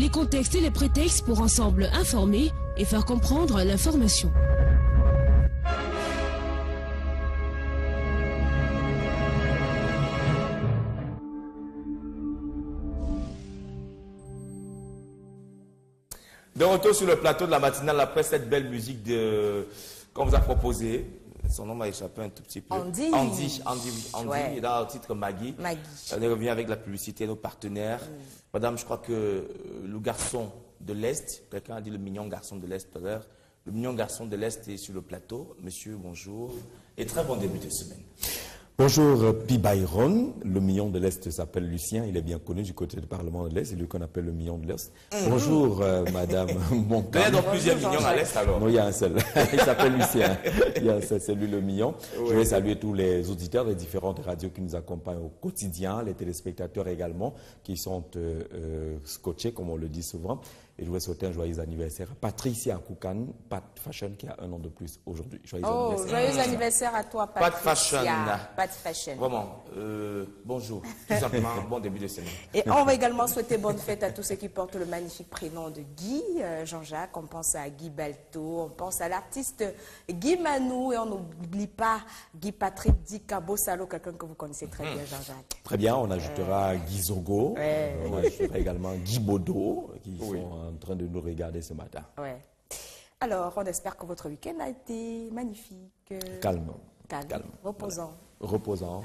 les contextes et les prétextes pour ensemble informer et faire comprendre l'information. De retour sur le plateau de la matinale après cette belle musique de qu'on vous a proposée. Son nom m'a échappé un tout petit peu. Andy. Andy, Andy, Andy, Ouais. et dans le titre Maggie. Maggie. On est revenu avec la publicité, nos partenaires. Madame, je crois que euh, le garçon de l'Est, quelqu'un a dit le mignon garçon de l'Est tout à l'heure. Le mignon garçon de l'Est est sur le plateau. Monsieur, bonjour. Et très bon début de semaine. Bonjour, euh, Pi Byron. Le million de l'Est s'appelle Lucien. Il est bien connu du côté du Parlement de l'Est. C'est lui qu'on appelle le million de l'Est. Bonjour, euh, Madame Il y a donc plusieurs mignons à l'Est alors. Non, il y a un seul. il s'appelle Lucien. Il y a un seul, c'est lui le million. Je vais saluer tous les auditeurs des différentes radios qui nous accompagnent au quotidien, les téléspectateurs également, qui sont euh, euh, scotchés, comme on le dit souvent. Et je voulais souhaiter un joyeux anniversaire à Patricia Koukan, Pat Fashion, qui a un an de plus aujourd'hui. Joyeux Oh, anniversaire. joyeux anniversaire à toi, Patricia. fashion. De fashion. Vraiment, euh, bonjour. Tout simplement, bon début de semaine. Et on va également souhaiter bonne fête à tous ceux qui portent le magnifique prénom de Guy, euh, Jean-Jacques. On pense à Guy Balto, on pense à l'artiste Guy Manou et on n'oublie pas Guy Patrick Di Cabosalo, quelqu'un que vous connaissez très bien, Jean-Jacques. Très bien, on ajoutera Guy Zogo, Ouais. euh, on ajoutera également Guy Baudot, qui sont en train de nous regarder ce matin. Ouais. Alors, on espère que votre week-end a été magnifique. Calme, Calme, calme. reposant. reposant,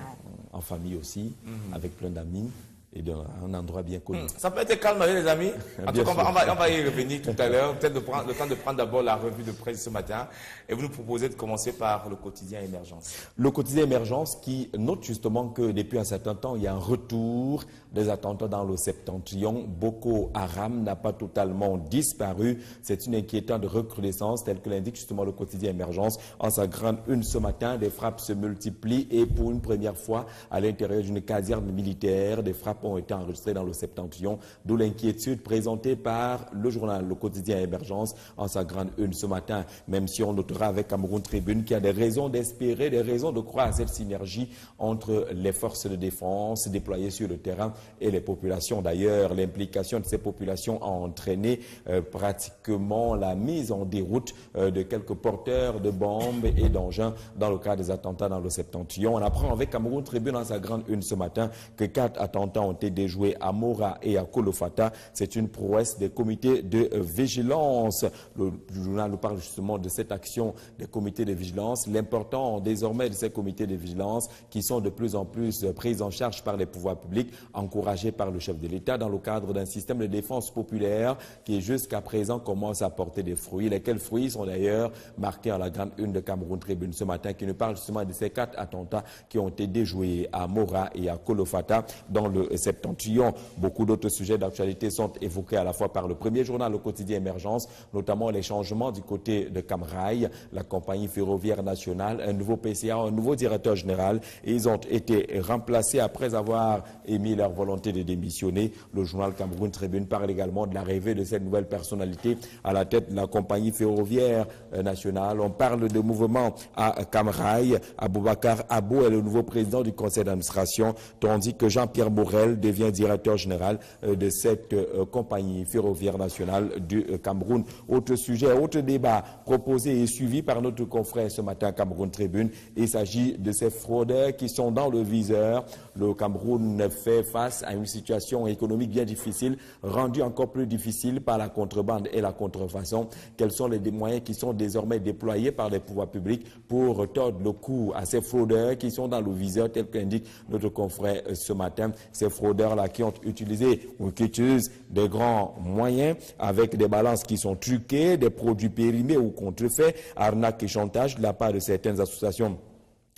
en famille aussi, avec plein d'amis et dans un endroit bien connu. Ça peut être calme les amis. En tout cas, on va, on, va, on va y revenir tout à l'heure. Peut-être le temps de prendre d'abord la revue de presse ce matin. Et vous nous proposez de commencer par le quotidien Émergence. Le quotidien Émergence qui note justement que depuis un certain temps, il y a un retour des attentats dans le septentrion. Boko Haram n'a pas totalement disparu. C'est une inquiétante recrudescence, telle que l'indique justement le quotidien Émergence. En sa grande une ce matin, des frappes se multiplient et pour une première fois, à l'intérieur d'une caserne militaire, des frappes ont été enregistrées dans le septentrion, d'où l'inquiétude présentée par le journal Le Quotidien Émergence en sa grande une ce matin, même si on notera avec Cameroun Tribune qu'il y a des raisons d'espérer, des raisons de croire à cette synergie entre les forces de défense déployées sur le terrain et les populations. D'ailleurs, l'implication de ces populations a entraîné euh, pratiquement la mise en déroute euh, de quelques porteurs de bombes et d'engins dans le cas des attentats dans le septentrion. On apprend avec Cameroun Tribune en sa grande une ce matin que quatre attentats ont été déjoués à Mora et à Kolofata. C'est une prouesse des comités de vigilance. Le journal nous parle justement de cette action des comités de vigilance, l'important désormais de ces comités de vigilance qui sont de plus en plus pris en charge par les pouvoirs publics, encouragés par le chef de l'État dans le cadre d'un système de défense populaire qui jusqu'à présent commence à porter des fruits, lesquels fruits sont d'ailleurs marqués en la grande une de Cameroun Tribune ce matin qui nous parle justement de ces quatre attentats qui ont été déjoués à Mora et à Kolofata dans le septentrion. Beaucoup d'autres sujets d'actualité sont évoqués à la fois par le premier journal, le quotidien Émergence, notamment les changements du côté de Camrail, la compagnie ferroviaire nationale, un nouveau PCA, un nouveau directeur général, ils ont été remplacés après avoir émis leur volonté de démissionner. Le journal Cameroun Tribune parle également de l'arrivée de cette nouvelle personnalité à la tête de la compagnie ferroviaire euh, nationale. On parle de mouvement à Camrail. Aboubacar Abou est le nouveau président du conseil d'administration, tandis que Jean-Pierre Morel devient directeur général euh, de cette euh, compagnie ferroviaire nationale du euh, Cameroun. Autre sujet, autre débat proposé et suivi par notre confrère ce matin Cameroun Tribune. Il s'agit de ces fraudeurs qui sont dans le viseur. Le Cameroun fait face à une situation économique bien difficile, rendue encore plus difficile par la contrebande et la contrefaçon. Quels sont les moyens qui sont désormais déployés par les pouvoirs publics pour tordre le cou à ces fraudeurs qui sont dans le viseur, tel qu'indique notre confrère ce matin? Fraudeurs-là qui ont utilisé ou qui utilisent des grands moyens avec des balances qui sont truquées, des produits périmés ou contrefaits, arnaques et chantage de la part de certaines associations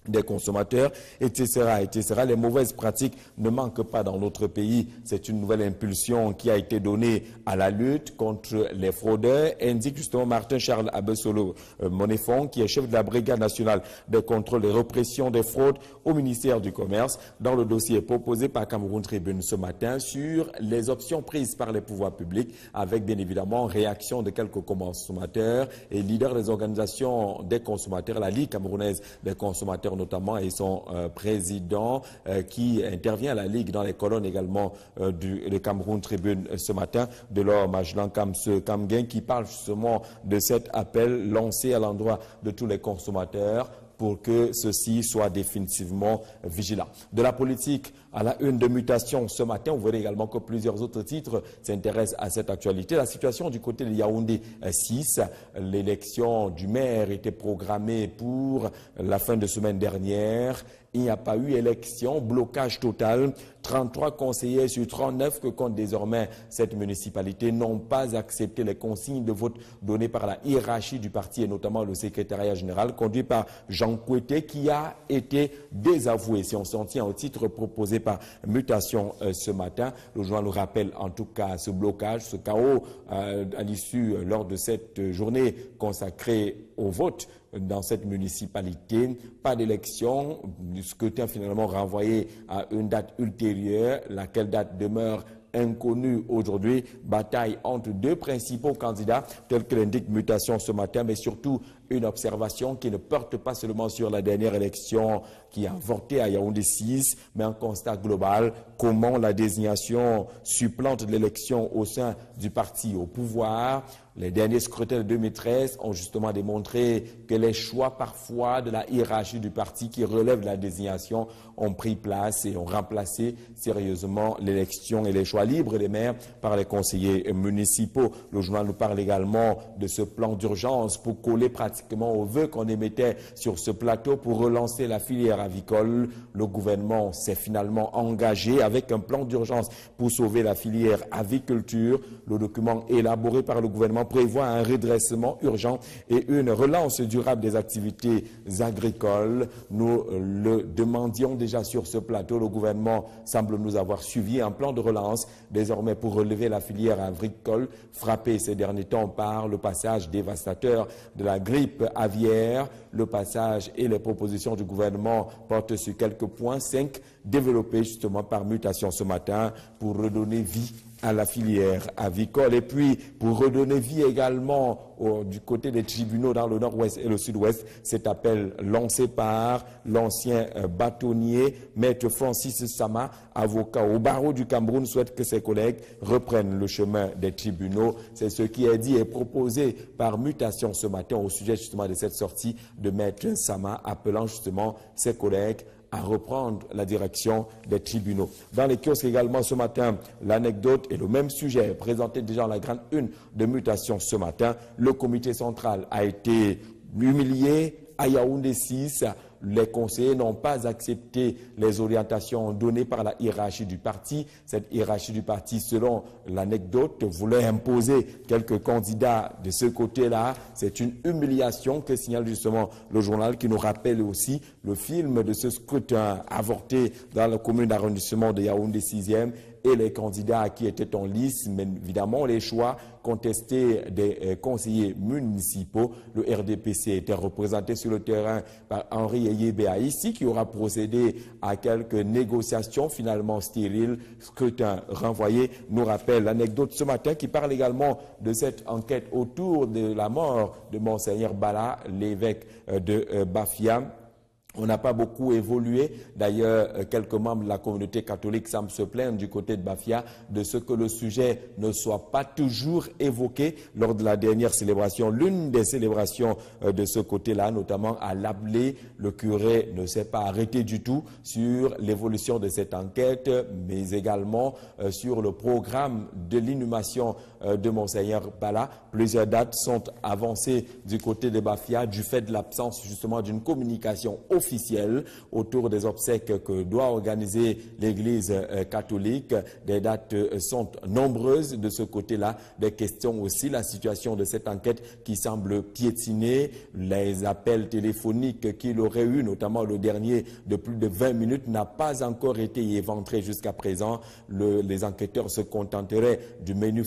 des consommateurs, etc.. Les mauvaises pratiques ne manquent pas dans notre pays. C'est une nouvelle impulsion qui a été donnée à la lutte contre les fraudeurs, indique justement Martin Charles Abessolo euh, Monéfond, qui est chef de la brigade nationale des contrôles et répression des fraudes au ministère du Commerce, dans le dossier proposé par Cameroun Tribune ce matin sur les options prises par les pouvoirs publics, avec bien évidemment réaction de quelques consommateurs et leaders des organisations des consommateurs, la Ligue camerounaise des consommateurs notamment et son président qui intervient à la Ligue dans les colonnes également du Cameroun Tribune ce matin, de l'or Majlan Kamse Kamgen, qui parle justement de cet appel lancé à l'endroit de tous les consommateurs pour que ceux-ci soient définitivement vigilants. De la politique à la une de mutation ce matin, vous verrez également que plusieurs autres titres s'intéressent à cette actualité. La situation du côté de Yaoundé 6, l'élection du maire était programmée pour la fin de semaine dernière il n'y a pas eu élection, blocage total. 33 conseillers sur 39 que compte désormais cette municipalité n'ont pas accepté les consignes de vote données par la hiérarchie du parti et notamment le secrétariat général conduit par Jean Coueté qui a été désavoué. Si on s'en tient au titre proposé par Mutation euh, ce matin, le journal nous rappelle en tout cas ce blocage, ce chaos euh, à l'issue euh, lors de cette journée consacrée au vote dans cette municipalité. Pas d'élection, le scrutin finalement renvoyé à une date ultérieure, laquelle date demeure inconnue aujourd'hui. Bataille entre deux principaux candidats, tels que l'indique Mutation ce matin, mais surtout une observation qui ne porte pas seulement sur la dernière élection qui a voté à Yaoundé 6, mais un constat global, comment la désignation supplante l'élection au sein du parti au pouvoir, les derniers scrutins de 2013 ont justement démontré que les choix parfois de la hiérarchie du parti qui relève de la désignation ont pris place et ont remplacé sérieusement l'élection et les choix libres des maires par les conseillers municipaux. Le journal nous parle également de ce plan d'urgence pour coller pratiquement aux vœux qu'on émettait sur ce plateau pour relancer la filière avicole. Le gouvernement s'est finalement engagé avec un plan d'urgence pour sauver la filière aviculture. Le document élaboré par le gouvernement prévoit un redressement urgent et une relance durable des activités agricoles. Nous le demandions déjà sur ce plateau. Le gouvernement semble nous avoir suivi un plan de relance désormais pour relever la filière agricole frappée ces derniers temps par le passage dévastateur de la grippe aviaire. Le passage et les propositions du gouvernement portent sur quelques points, cinq développés justement par mutation ce matin pour redonner vie à la filière avicole et puis pour redonner vie également du côté des tribunaux dans le nord-ouest et le sud-ouest, cet appel lancé par l'ancien euh, bâtonnier Maître Francis Sama, avocat au barreau du Cameroun, souhaite que ses collègues reprennent le chemin des tribunaux. C'est ce qui est dit et proposé par mutation ce matin au sujet justement de cette sortie de Maître Sama, appelant justement ses collègues à reprendre la direction des tribunaux. Dans les kiosques également ce matin, l'anecdote est le même sujet, présenté déjà dans la grande une de mutation ce matin. Le comité central a été humilié à Yaoundé 6 les conseillers n'ont pas accepté les orientations données par la hiérarchie du parti. Cette hiérarchie du parti, selon l'anecdote, voulait imposer quelques candidats de ce côté-là. C'est une humiliation que signale justement le journal qui nous rappelle aussi le film de ce scrutin avorté dans la commune d'arrondissement de Yaoundé 6e et les candidats qui étaient en lice, mais évidemment les choix contestés des euh, conseillers municipaux. Le RDPC était représenté sur le terrain par Henri Yébéa ici, qui aura procédé à quelques négociations finalement stériles, scrutin renvoyé, nous rappelle l'anecdote ce matin qui parle également de cette enquête autour de la mort de Monseigneur Bala, l'évêque euh, de euh, Bafia. On n'a pas beaucoup évolué. D'ailleurs, euh, quelques membres de la communauté catholique semblent se plaindre du côté de Bafia de ce que le sujet ne soit pas toujours évoqué lors de la dernière célébration. L'une des célébrations euh, de ce côté-là, notamment à Lablé, le curé ne s'est pas arrêté du tout sur l'évolution de cette enquête, mais également euh, sur le programme de l'inhumation de Monseigneur Bala. Plusieurs dates sont avancées du côté de Bafia du fait de l'absence justement d'une communication officielle autour des obsèques que doit organiser l'Église euh, catholique. Des dates euh, sont nombreuses de ce côté-là. Des questions aussi, la situation de cette enquête qui semble piétiner, les appels téléphoniques qu'il aurait eu, notamment le dernier de plus de 20 minutes, n'a pas encore été éventré jusqu'à présent. les enquêteurs se contenteraient du menu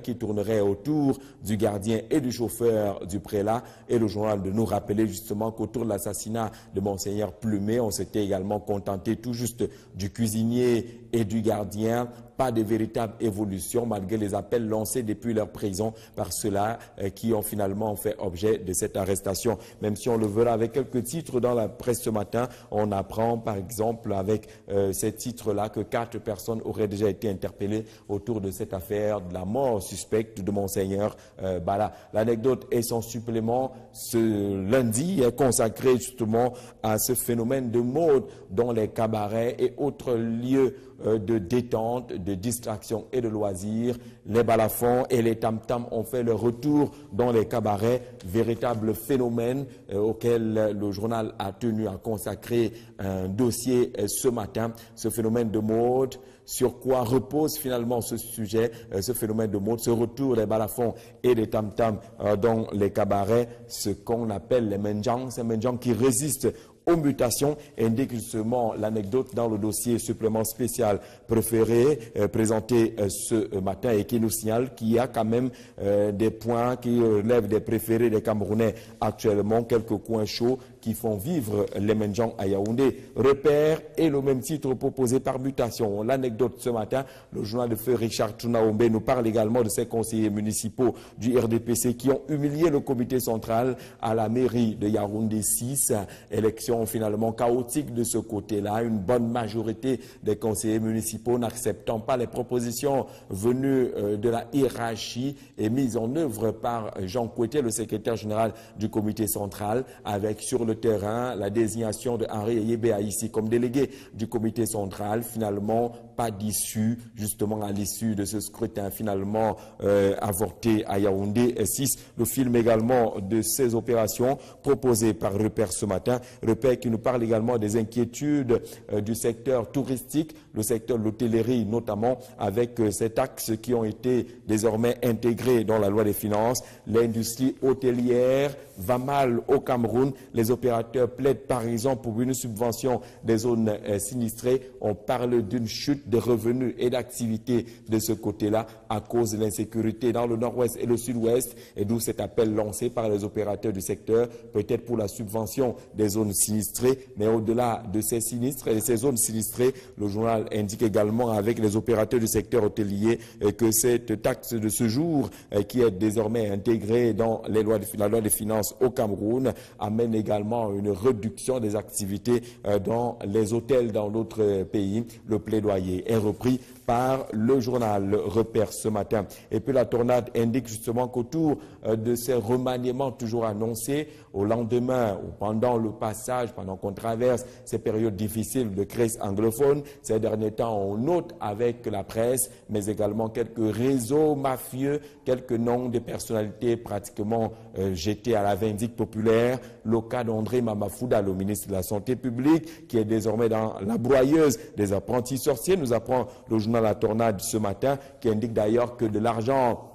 qui tournerait autour du gardien et du chauffeur du prélat et le journal de nous rappeler justement qu'autour de l'assassinat de Monseigneur Seigneur Plumet. On s'était également contenté tout juste du cuisinier et du gardien. Pas de véritable évolution malgré les appels lancés depuis leur prison par ceux-là euh, qui ont finalement fait objet de cette arrestation. Même si on le verra avec quelques titres dans la presse ce matin, on apprend par exemple avec euh, ces titres-là que quatre personnes auraient déjà été interpellées autour de cette affaire de la mort suspecte de Monseigneur euh, Bala. L'anecdote est son supplément ce lundi est consacré justement à ce phénomène de mode dans les cabarets et autres lieux euh, de détente, de distraction et de loisirs. Les balafons et les tam-tams ont fait leur retour dans les cabarets, véritable phénomène euh, auquel le journal a tenu à consacrer un dossier euh, ce matin. Ce phénomène de mode, sur quoi repose finalement ce sujet, ce phénomène de mode, ce retour des balafons et des tam-tams dans les cabarets, ce qu'on appelle les menjans, ces menjans qui résistent aux mutations, indique justement l'anecdote dans le dossier supplément spécial préféré euh, présenté euh, ce matin et qui nous signale qu'il y a quand même euh, des points qui relèvent des préférés des Camerounais actuellement, quelques coins chauds qui font vivre les Menjans à Yaoundé. Repère et le même titre proposé par mutation. L'anecdote ce matin, le journal de feu Richard Tunaombe nous parle également de ces conseillers municipaux du RDPC qui ont humilié le comité central à la mairie de Yaoundé 6. Élection finalement chaotique de ce côté-là. Une bonne majorité des conseillers municipaux n'acceptant pas les propositions venues euh, de la hiérarchie et mises en œuvre par Jean Coueté, le secrétaire général du comité central, avec sur le terrain la désignation de Henri Yébéa ici comme délégué du comité central. Finalement, pas d'issue, justement à l'issue de ce scrutin finalement euh, avorté à Yaoundé 6. Le film également de ces opérations proposées par Repère ce matin. Repère qui nous parle également des inquiétudes euh, du secteur touristique, le secteur de l'hôtellerie notamment, avec euh, ces taxes qui ont été désormais intégrées dans la loi des finances. L'industrie hôtelière va mal au Cameroun. Les opérateurs plaident par exemple pour une subvention des zones euh, sinistrées. On parle d'une chute de revenus et d'activité de ce côté-là à cause de l'insécurité dans le nord-ouest et le sud-ouest, et d'où cet appel lancé par les opérateurs du secteur, peut-être pour la subvention des zones sinistrées, mais au-delà de ces sinistres et de ces zones sinistrées, le journal indique également avec les opérateurs du secteur hôtelier euh, que cette taxe de ce jour, euh, qui est désormais intégrée dans les lois de, la loi des finances au Cameroun, amène également une réduction des activités euh, dans les hôtels dans d'autres pays. Le plaidoyer est repris par le journal Repère ce matin. Et puis la tornade indique justement qu'autour euh, de ces remaniements toujours annoncés, au lendemain ou pendant le passage, pendant qu'on traverse ces périodes difficiles de crise anglophone, ces derniers temps, on note avec la presse, mais également quelques réseaux mafieux, quelques noms de personnalités pratiquement euh, jetés à la vindicte populaire. Le cas d'André Mamafouda, le ministre de la Santé publique, qui est désormais dans la broyeuse des apprentis sorciers, nous apprend le journal la tornade ce matin, qui indique d'ailleurs que de l'argent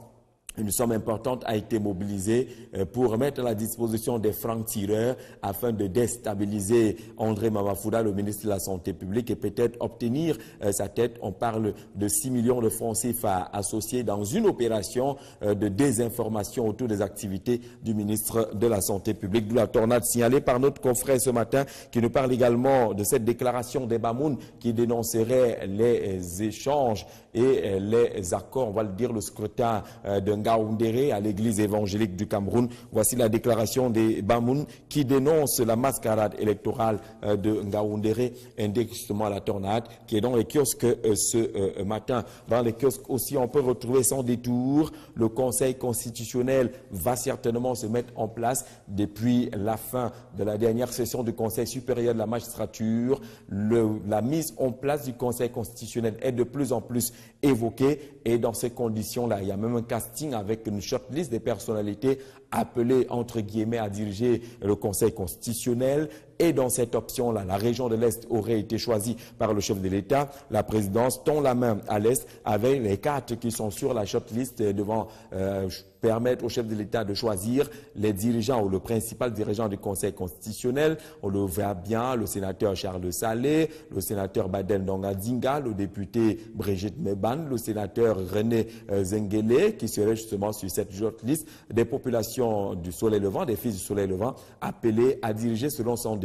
une somme importante a été mobilisée euh, pour mettre à la disposition des francs-tireurs afin de déstabiliser André Mamafouda, le ministre de la Santé publique, et peut-être obtenir euh, sa tête. On parle de 6 millions de francs CFA associés dans une opération euh, de désinformation autour des activités du ministre de la Santé publique. D'où la tornade signalée par notre confrère ce matin qui nous parle également de cette déclaration des Bamoun qui dénoncerait les échanges et les accords, on va le dire, le scrutin d'un Ngaoundéré à l'église évangélique du Cameroun. Voici la déclaration des Bamoun qui dénonce la mascarade électorale euh, de Ngaoundéré, indique justement la tornade qui est dans les kiosques euh, ce euh, matin. Dans les kiosques aussi, on peut retrouver sans détour. Le Conseil constitutionnel va certainement se mettre en place depuis la fin de la dernière session du Conseil supérieur de la magistrature. la mise en place du Conseil constitutionnel est de plus en plus évoquée et dans ces conditions-là, il y a même un casting avec une shortlist des personnalités appelées, entre guillemets, à diriger le Conseil constitutionnel. Et dans cette option-là, la région de l'Est aurait été choisie par le chef de l'État. La présidence tend la main à l'Est avec les quatre qui sont sur la shortlist devant euh, permettre au chef de l'État de choisir les dirigeants ou le principal dirigeant du Conseil constitutionnel. On le voit bien, le sénateur Charles Salé, le sénateur Baden Dongadinga, le député Brigitte Meban, le sénateur René euh, Zengele, qui serait justement sur cette shortlist des populations du soleil levant, des fils du soleil levant, appelés à diriger selon son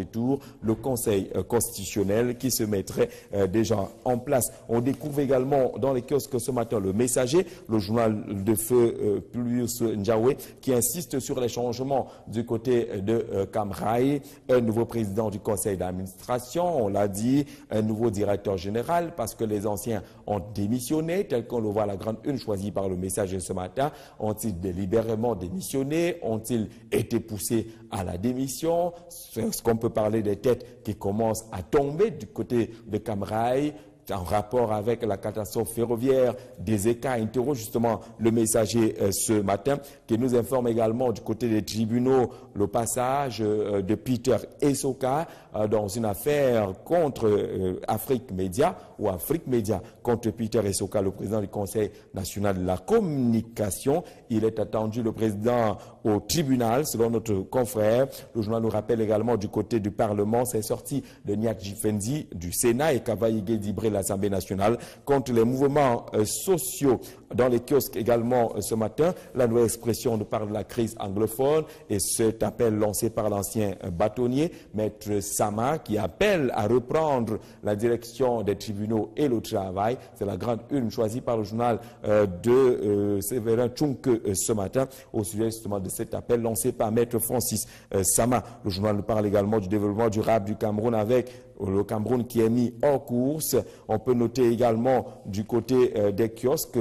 le Conseil constitutionnel qui se mettrait déjà en place. On découvre également dans les kiosques ce matin le Messager, le journal de feu Plus Ndiawe, qui insiste sur les changements du côté de Camraï, un nouveau président du conseil d'administration, on l'a dit, un nouveau directeur général, parce que les anciens ont démissionné, tel qu'on le voit à la grande une choisie par le Messager ce matin, ont-ils délibérément démissionné, ont-ils été poussés à la démission, est-ce qu'on peut parler des têtes qui commencent à tomber du côté de Camraï, en rapport avec la catastrophe ferroviaire. Des écarts, interroge justement le messager euh, ce matin, qui nous informe également du côté des tribunaux le passage euh, de Peter Essoka euh, dans une affaire contre Afrique Média ou Afrique Média contre Peter Essoka, le président du Conseil national de la communication. Il est attendu le président au tribunal, selon notre confrère. Le journal nous rappelle également du côté du Parlement, c'est sorti de Niak Jifendi du Sénat et Kavaïge Dibré l'Assemblée nationale contre les mouvements euh, sociaux dans les kiosques également euh, ce matin. La nouvelle expression nous parle de la crise anglophone et cet appel lancé par l'ancien euh, bâtonnier, Maître Sama, qui appelle à reprendre la direction des tribunaux et le travail. C'est la grande une choisie par le journal de Séverin Tchunke ce matin au sujet justement de cet appel lancé par Maître Francis Sama. Le journal nous parle également du développement durable du Cameroun avec le Cameroun qui est mis hors course. On peut noter également du côté euh, des kiosques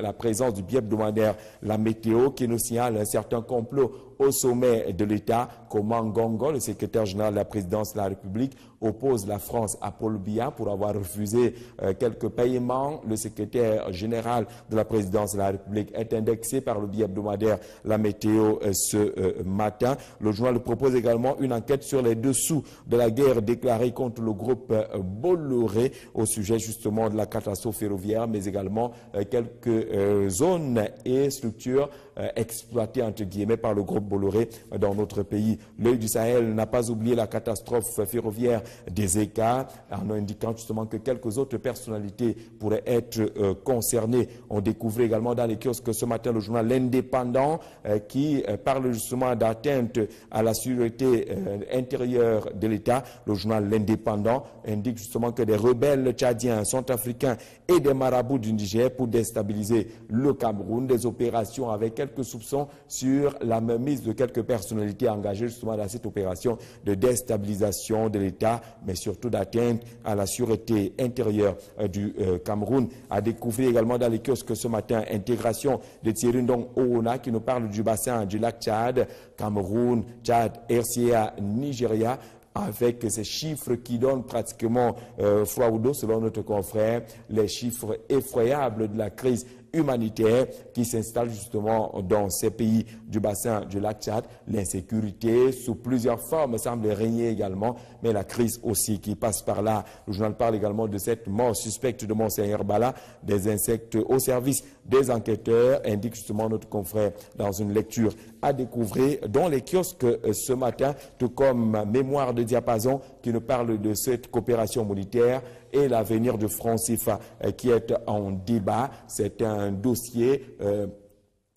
la présence du biais hebdomadaire La Météo qui nous signale un certain complot au sommet de l'État, comment Gongo, le secrétaire général de la présidence de la République, oppose la France à Paul Biya pour avoir refusé euh, quelques paiements. Le secrétaire général de la présidence de la République est indexé par le biais hebdomadaire La Météo euh, ce euh, matin. Le journal propose également une enquête sur les dessous de la guerre déclarée contre le groupe Bolloré au sujet justement de la catastrophe ferroviaire, mais également quelques zones et structures exploitées entre guillemets par le groupe Bolloré dans notre pays. L'œil du Sahel n'a pas oublié la catastrophe ferroviaire des écarts, en indiquant justement que quelques autres personnalités pourraient être euh, concernées. On découvre également dans les kiosques ce matin le journal L'Indépendant euh, qui euh, parle justement d'atteinte à la sûreté intérieure de l'État. Le journal L'Indépendant indique justement que des rebelles tchadiens, centrafricains et des marabouts du Niger pour déstabiliser le Cameroun, des opérations avec quelques soupçons sur la mise de quelques personnalités engagées justement dans cette opération de déstabilisation de l'État mais surtout d'atteinte à la sûreté intérieure euh, du euh, Cameroun. A découvert également dans les kiosques ce matin intégration de Thierry Ndong Oona qui nous parle du bassin du lac Tchad, Cameroun, Tchad, RCA, Nigeria avec ces chiffres qui donnent pratiquement euh, froid ou dos selon notre confrère, les chiffres effroyables de la crise humanitaire qui s'installe justement dans ces pays du bassin du lac Tchad. L'insécurité sous plusieurs formes semble régner également, mais la crise aussi qui passe par là. Le journal parle également de cette mort suspecte de Monseigneur Bala, des insectes au service des enquêteurs, indique justement notre confrère dans une lecture à découvrir dans les kiosques euh, ce matin, tout comme Mémoire de diapason qui nous parle de cette coopération monétaire et l'avenir de Francifa euh, qui est en débat. C'est un dossier euh,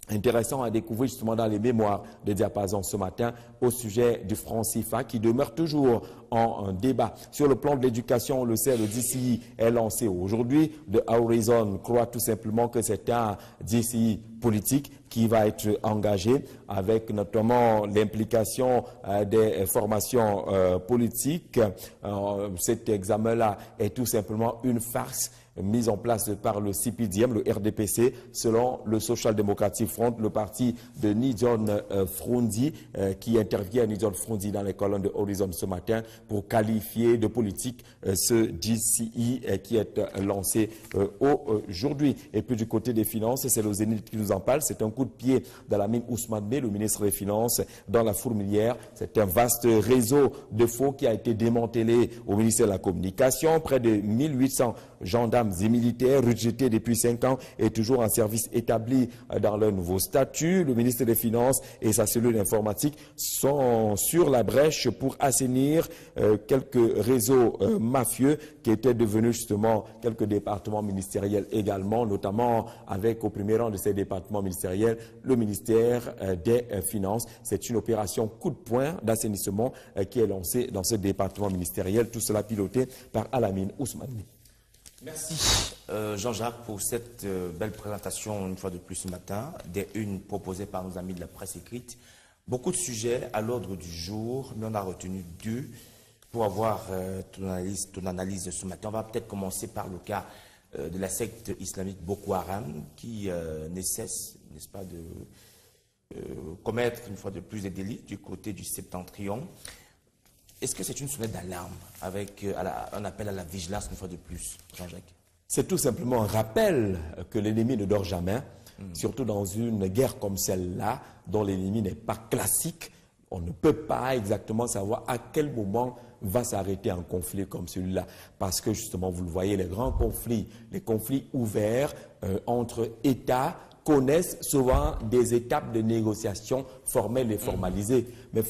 intéressant à découvrir justement dans les mémoires de Diapason ce matin au sujet du franc CFA qui demeure toujours en, débat. Sur le plan de l'éducation, on le sait, le DCI est lancé aujourd'hui. De Horizon croit tout simplement que c'est un DCI politique qui va être engagé avec notamment l'implication euh, des formations euh, politiques. Euh, cet examen-là est tout simplement une farce mise en place par le CPDM, le RDPC, selon le Social Democratic Front, le parti de Nidjon euh, Frondi, euh, qui intervient Nidjon Frondi dans les colonnes de Horizon ce matin pour qualifier de politique euh, ce DCI qui est lancé aujourd'hui. Et puis du côté des finances, c'est le Zénith qui nous en parle. C'est un coup de pied dans la mine Ousmane Bey, le ministre des Finances, dans la fourmilière. C'est un vaste réseau de faux qui a été démantelé au ministère de la Communication. Près de 1800 gendarmes et militaires rejetés depuis cinq ans et toujours en service établi dans leur nouveau statut. Le ministre des Finances et sa cellule informatique sont sur la brèche pour assainir euh, quelques réseaux euh, mafieux qui étaient devenus justement quelques départements ministériels également, notamment avec au premier rang de ces départements ministériels le ministère euh, des Finances. C'est une opération coup de poing d'assainissement qui est lancée dans ce département ministériel, tout cela piloté par Alamine Ousmane. Merci Jean-Jacques pour cette belle présentation une fois de plus ce matin, des unes proposées par nos amis de la presse écrite. Beaucoup de sujets à l'ordre du jour, mais on a retenu deux pour avoir euh, ton, analyse, ton analyse ce matin. On va peut-être commencer par le cas euh, de la secte islamique Boko Haram qui euh, ne cesse, n'est-ce pas, de commettre une fois de plus des délits du côté du septentrion. Est-ce que c'est une sonnette d'alarme avec un appel à la vigilance une fois de plus, Jean-Jacques? C'est tout simplement un rappel que l'ennemi ne dort jamais, hmm. surtout dans une guerre comme celle-là, dont l'ennemi n'est pas classique. On ne peut pas exactement savoir à quel moment va s'arrêter un conflit comme celui-là. Parce que justement, vous le voyez, les grands conflits, les conflits ouverts euh, entre États connaissent souvent des étapes de négociation formelles et formalisées. Mais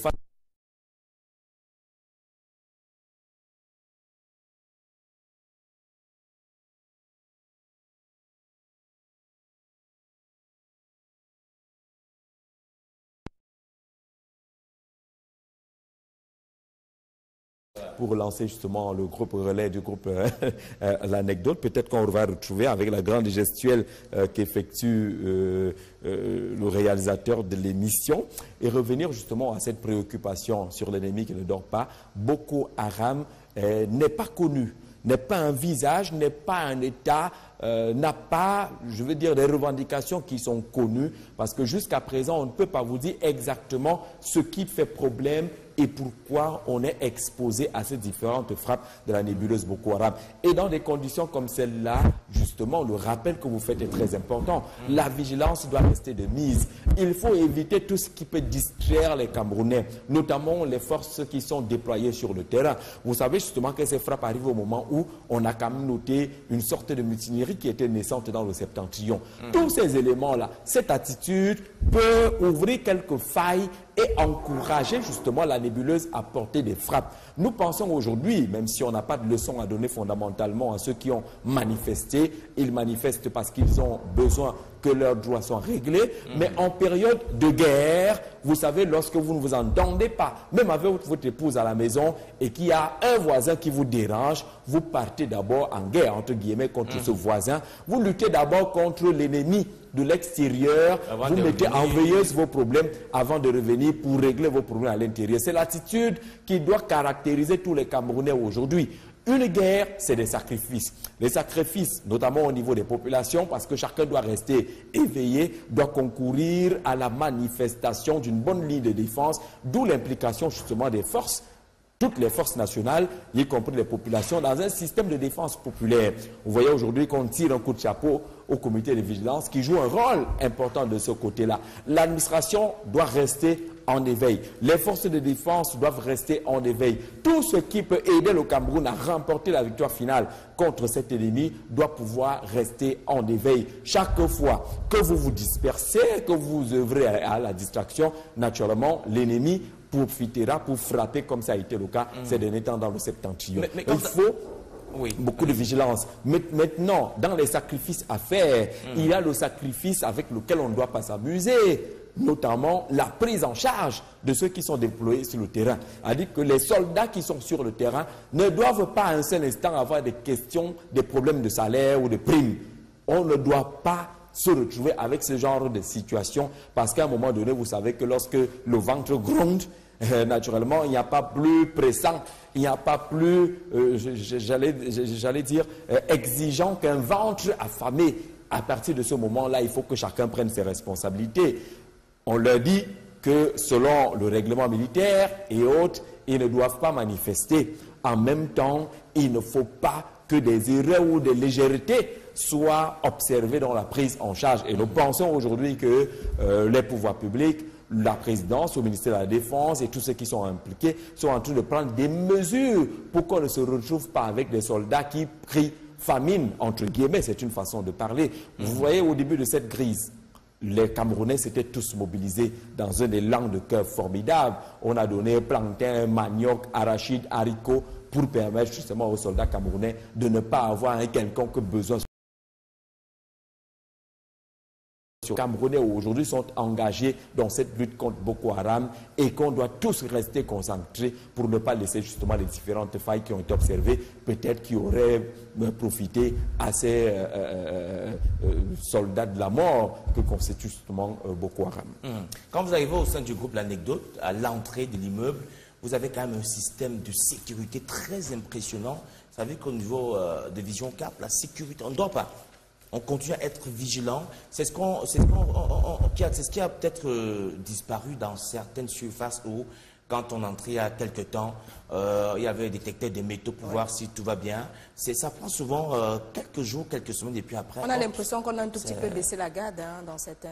pour lancer justement le groupe relais du groupe euh, euh, L'Anecdote. Peut-être qu'on va retrouver avec la grande gestuelle euh, qu'effectue le réalisateur de l'émission et revenir justement à cette préoccupation sur l'ennemi qui ne dort pas. Boko Haram n'est pas connu n'est pas un visage, n'est pas un État, n'a pas, je veux dire, des revendications qui sont connues, parce que jusqu'à présent, on ne peut pas vous dire exactement ce qui fait problème et pourquoi on est exposé à ces différentes frappes de la nébuleuse Boko Haram. Et dans des conditions comme celle-là, justement, le rappel que vous faites est très important. La vigilance doit rester de mise. Il faut éviter tout ce qui peut distraire les Camerounais, notamment les forces qui sont déployées sur le terrain. Vous savez justement que ces frappes arrivent au moment où on a quand même noté une sorte de mutinerie qui était naissante dans le septentrion. Mm. Tous ces éléments-là, cette attitude peut ouvrir quelques failles et encourager justement la nébuleuse à porter des frappes. Nous pensons aujourd'hui, même si on n'a pas de leçon à donner fondamentalement à ceux qui ont manifesté, ils manifestent parce qu'ils ont besoin que leurs droits soient réglés, mm. mais en période de guerre, vous savez, lorsque vous ne vous entendez pas, même avec votre épouse à la maison, et qu'il y a un voisin qui vous dérange, vous partez d'abord en guerre, entre guillemets, contre mm. ce voisin. Vous luttez d'abord contre l'ennemi de l'extérieur, vous mettez en veilleuse vos problèmes avant de revenir pour régler vos problèmes à l'intérieur. C'est l'attitude qui doit caractériser tous les Camerounais aujourd'hui. Une guerre, c'est des sacrifices. Les sacrifices, notamment au niveau des populations, parce que chacun doit rester éveillé, doit concourir à la manifestation d'une bonne ligne de défense, d'où l'implication justement des forces toutes les forces nationales, y compris les populations, dans un système de défense populaire. Vous voyez aujourd'hui qu'on tire un coup de chapeau au comité de vigilance qui joue un rôle important de ce côté-là. L'administration doit rester en éveil. Les forces de défense doivent rester en éveil. Tout ce qui peut aider le Cameroun à remporter la victoire finale contre cet ennemi doit pouvoir rester en éveil. Chaque fois que vous vous dispersez, que vous œuvrez à la distraction, naturellement, l'ennemi profitera pour frapper comme ça a été le cas mm. ces derniers temps dans le septentrion. Il faut beaucoup de vigilance. Maintenant, dans les sacrifices à faire, mm. il y a le sacrifice avec lequel on ne doit pas s'amuser notamment la prise en charge de ceux qui sont déployés sur le terrain. a dit que les soldats qui sont sur le terrain ne doivent pas un seul instant avoir des questions, des problèmes de salaire ou de primes. On ne doit pas se retrouver avec ce genre de situation parce qu'à un moment donné, vous savez que lorsque le ventre gronde, euh, naturellement, il n'y a pas plus pressant, il n'y a pas plus, euh, j'allais dire, euh, exigeant qu'un ventre affamé. À partir de ce moment-là, il faut que chacun prenne ses responsabilités. On leur dit que selon le règlement militaire et autres, ils ne doivent pas manifester. En même temps, il ne faut pas que des erreurs ou des légèretés soient observées dans la prise en charge. Et nous pensons aujourd'hui que les pouvoirs publics la présidence, au ministère de la Défense et tous ceux qui sont impliqués sont en train de prendre des mesures pour qu'on ne se retrouve pas avec des soldats qui crient famine, entre guillemets, c'est une façon de parler. Vous voyez, au début de cette crise, les Camerounais s'étaient tous mobilisés dans un élan de cœur formidable. On a donné plantain, manioc, arachide, haricots pour permettre justement aux soldats camerounais de ne pas avoir un quelconque besoin Camerounais aujourd'hui sont engagés dans cette lutte contre Boko Haram et qu'on doit tous rester concentrés pour ne pas laisser justement les différentes failles qui ont été observées, peut-être qui auraient euh, profité à ces euh, euh, soldats de la mort que constitue justement Boko Haram. Hum. Quand vous arrivez au sein du groupe L'Anecdote, à l'entrée de l'immeuble, vous avez quand même un système de sécurité très impressionnant. Vous savez qu'au niveau de Vision Cap, la sécurité, on ne doit pas on continue à être vigilant. C'est ce, ce, qui a peut-être euh, disparu dans certaines surfaces où, quand on entrait il y a quelques temps, euh, il y avait détecté des métaux pour voir si tout va bien. Ça prend souvent euh, quelques jours, quelques semaines, et puis après... On a l'impression qu'on a un tout petit peu baissé la garde hein, dans certains...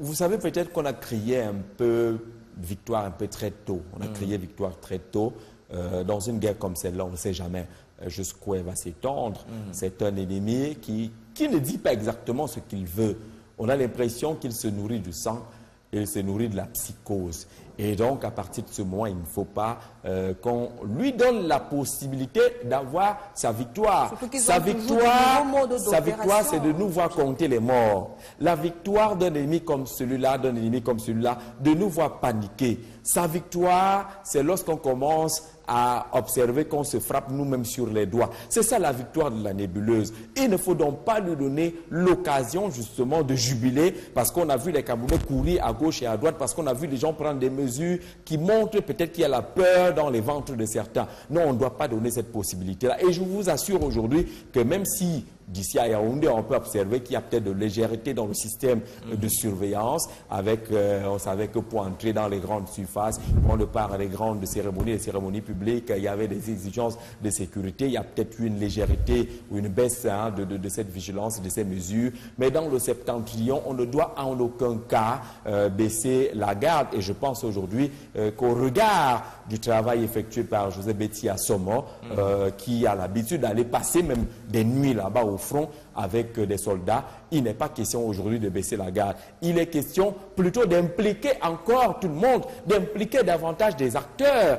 Vous, savez peut-être qu'on a crié un peu victoire un peu très tôt. On a mm. crié victoire très tôt. dans une guerre comme celle-là, on ne sait jamais jusqu'où elle va s'étendre. Mm. C'est un ennemi qui, qui ne dit pas exactement ce qu'il veut? On a l'impression qu'il se nourrit du sang et il se nourrit de la psychose. Et donc, à partir de ce moment, il ne faut pas euh, qu'on lui donne la possibilité d'avoir sa victoire. Sa victoire, sa victoire, c'est de nous voir compter les morts. La victoire d'un ennemi comme celui-là, d'un ennemi comme celui-là, de nous voir paniquer. Sa victoire, c'est lorsqu'on commence à observer qu'on se frappe nous-mêmes sur les doigts. C'est ça la victoire de la nébuleuse. Il ne faut donc pas lui donner l'occasion justement de jubiler parce qu'on a vu les Camerounais courir à gauche et à droite, parce qu'on a vu les gens prendre des mesures qui montrent peut-être qu'il y a la peur dans les ventres de certains. Non, on ne doit pas donner cette possibilité-là. Et je vous assure aujourd'hui que même si D'ici à Yaoundé, on peut observer qu'il y a peut-être de légèreté dans le système de surveillance. Avec, euh, on savait que pour entrer dans les grandes surfaces, on ne part des grandes cérémonies, les cérémonies publiques, il y avait des exigences de sécurité. Il y a peut-être eu une légèreté ou une baisse hein, de, cette vigilance, de ces mesures. Mais dans le septentrion, on ne doit en aucun cas euh, baisser la garde. Et je pense aujourd'hui euh, qu'au regard du travail effectué par José Betty à Somo, qui a l'habitude d'aller passer même des nuits là-bas au front avec euh, des soldats. Il n'est pas question aujourd'hui de baisser la garde. Il est question plutôt d'impliquer encore tout le monde, d'impliquer davantage des acteurs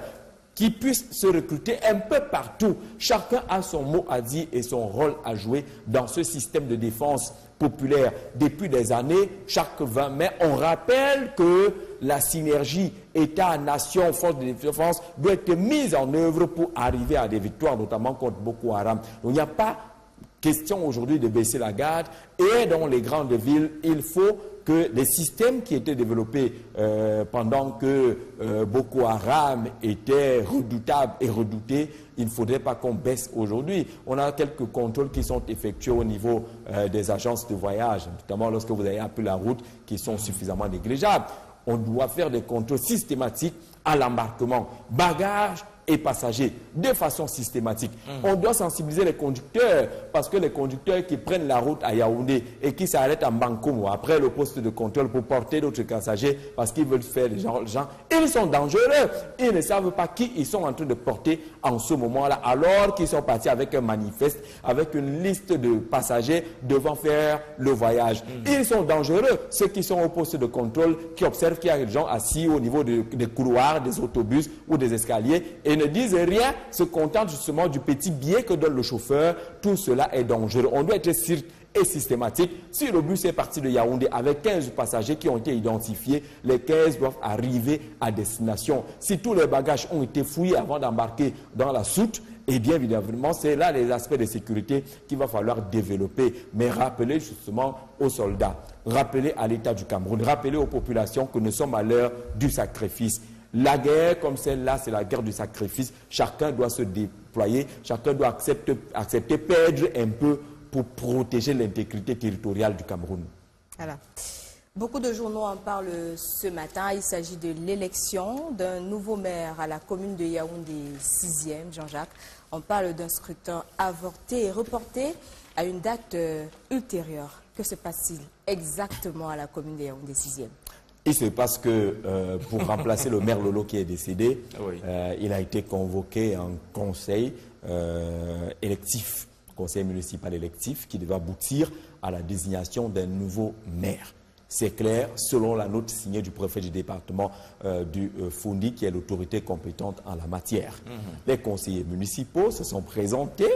qui puissent se recruter un peu partout. Chacun a son mot à dire et son rôle à jouer dans ce système de défense populaire depuis des années, chaque 20 mai. On rappelle que la synergie État-nation, force de défense doit être mise en œuvre pour arriver à des victoires, notamment contre Boko Haram. il n'y a pas question aujourd'hui de baisser la garde. Et dans les grandes villes, il faut que les systèmes qui étaient développés euh, pendant que euh, Boko Haram était redoutable et redouté, il ne faudrait pas qu'on baisse aujourd'hui. On a quelques contrôles qui sont effectués au niveau euh, des agences de voyage, notamment lorsque vous avez appelé la route, qui sont suffisamment négligeables. On doit faire des contrôles systématiques à l'embarquement. Bagages, et passagers de façon systématique. Mm. On doit sensibiliser les conducteurs parce que les conducteurs qui prennent la route à Yaoundé et qui s'arrêtent à Bankoum après le poste de contrôle pour porter d'autres passagers parce qu'ils veulent faire les gens, gens, ils sont dangereux. Ils ne savent pas qui ils sont en train de porter en ce moment-là alors qu'ils sont partis avec un manifeste, avec une liste de passagers devant faire le voyage. Mm. Ils sont dangereux, ceux qui sont au poste de contrôle, qui observent qu'il y a des gens assis au niveau des couloirs, des autobus ou des escaliers et ne disent rien, se contentent justement du petit billet que donne le chauffeur. Tout cela est dangereux. On doit être strict et systématique. Si le bus est parti de Yaoundé avec 15 passagers qui ont été identifiés, les 15 doivent arriver à destination. Si tous les bagages ont été fouillés avant d'embarquer dans la soute, et eh bien évidemment, c'est là les aspects de sécurité qu'il va falloir développer. Mais rappeler justement aux soldats, rappeler à l'État du Cameroun, rappeler aux populations que nous sommes à l'heure du sacrifice. La guerre comme celle-là, c'est la guerre du sacrifice. Chacun doit se déployer, chacun doit accepter, accepter perdre un peu pour protéger l'intégrité territoriale du Cameroun. Voilà. Beaucoup de journaux en parlent ce matin. Il s'agit de l'élection d'un nouveau maire à la commune de Yaoundé 6e, Jean-Jacques. On parle d'un scrutin avorté et reporté à une date euh, ultérieure. Que se passe-t-il exactement à la commune de Yaoundé 6e il se passe que euh, pour remplacer le maire Lolo qui est décédé, euh, il a été convoqué en conseil euh, électif conseil municipal électif qui devait aboutir à la désignation d'un nouveau maire. C'est clair, selon la note signée du préfet du département euh, du euh, Fondi, qui est l'autorité compétente en la matière. Les conseillers municipaux se sont présentés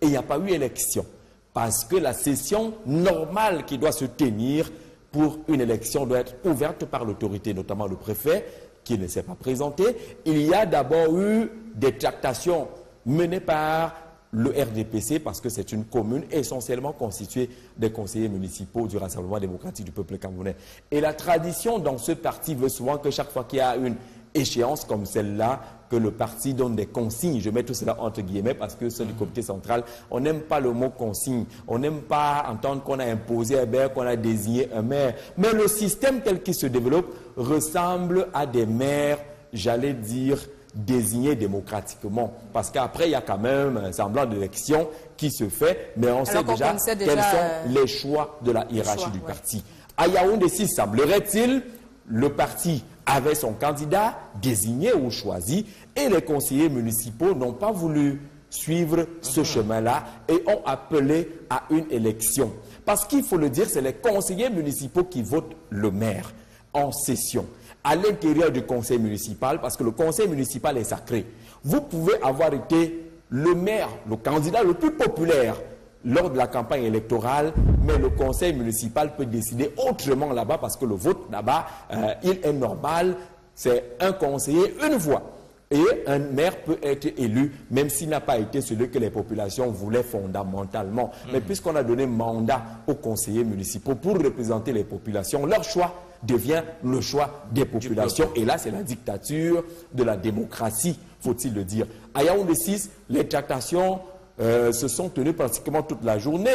et il n'y a pas eu élection. Parce que la session normale qui doit se tenir pour une élection doit être ouverte par l'autorité, notamment le préfet, qui ne s'est pas présenté. Il y a d'abord eu des tractations menées par le RDPC parce que c'est une commune essentiellement constituée des conseillers municipaux du Rassemblement démocratique du peuple camerounais. Et la tradition dans ce parti veut souvent que chaque fois qu'il y a une échéance comme celle-là, que le parti donne des consignes. Je mets tout cela entre guillemets parce que ceux du comité central, on n'aime pas le mot consigne. On n'aime pas entendre qu'on a imposé un maire, qu'on a désigné un maire. Mais le système tel qu'il se développe ressemble à des maires, j'allais dire, désignés démocratiquement. Parce qu'après, il y a quand même un semblant d'élection qui se fait, mais on sait déjà, quels sont euh, les choix de la hiérarchie choix, du ouais. parti. À Yaoundé 6, semblerait-il, le parti avait son candidat désigné ou choisi et les conseillers municipaux n'ont pas voulu suivre ce chemin-là et ont appelé à une élection. Parce qu'il faut le dire, c'est les conseillers municipaux qui votent le maire en session à l'intérieur du conseil municipal, parce que le conseil municipal est sacré. Vous pouvez avoir été le maire, le candidat le plus populaire lors de la campagne électorale, mais le conseil municipal peut décider autrement là-bas parce que le vote là-bas, euh, il est normal, c'est un conseiller, une voix. Et un maire peut être élu, même s'il n'a pas été celui que les populations voulaient fondamentalement. Mais puisqu'on a donné mandat aux conseillers municipaux pour représenter les populations, leur choix devient le choix des populations. Et là, c'est la dictature de la démocratie, faut-il le dire. À Yaoundé 6, les tractations euh, se sont tenues pratiquement toute la journée.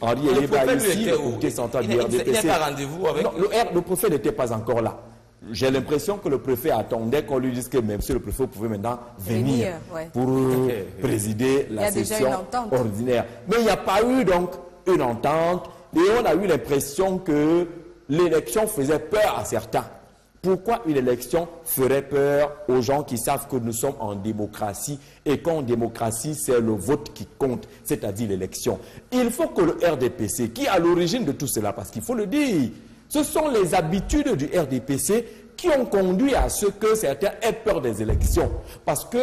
Henri Le Eleba ici, était le où? comité central du RDPC. pas rendez-vous avec Non, le, R- le préfet n'était pas encore là. J'ai l'impression que le préfet attendait qu'on lui dise que même si le préfet pouvait maintenant venir, ouais. pour présider la session ordinaire. Mais il n'y a pas eu donc une entente et on a eu l'impression que l'élection faisait peur à certains. Pourquoi une élection ferait peur aux gens qui savent que nous sommes en démocratie et qu'en démocratie, c'est le vote qui compte, c'est-à-dire l'élection? Il faut que le RDPC, qui est à l'origine de tout cela, parce qu'il faut le dire, ce sont les habitudes du RDPC qui ont conduit à ce que certains aient peur des élections. Parce que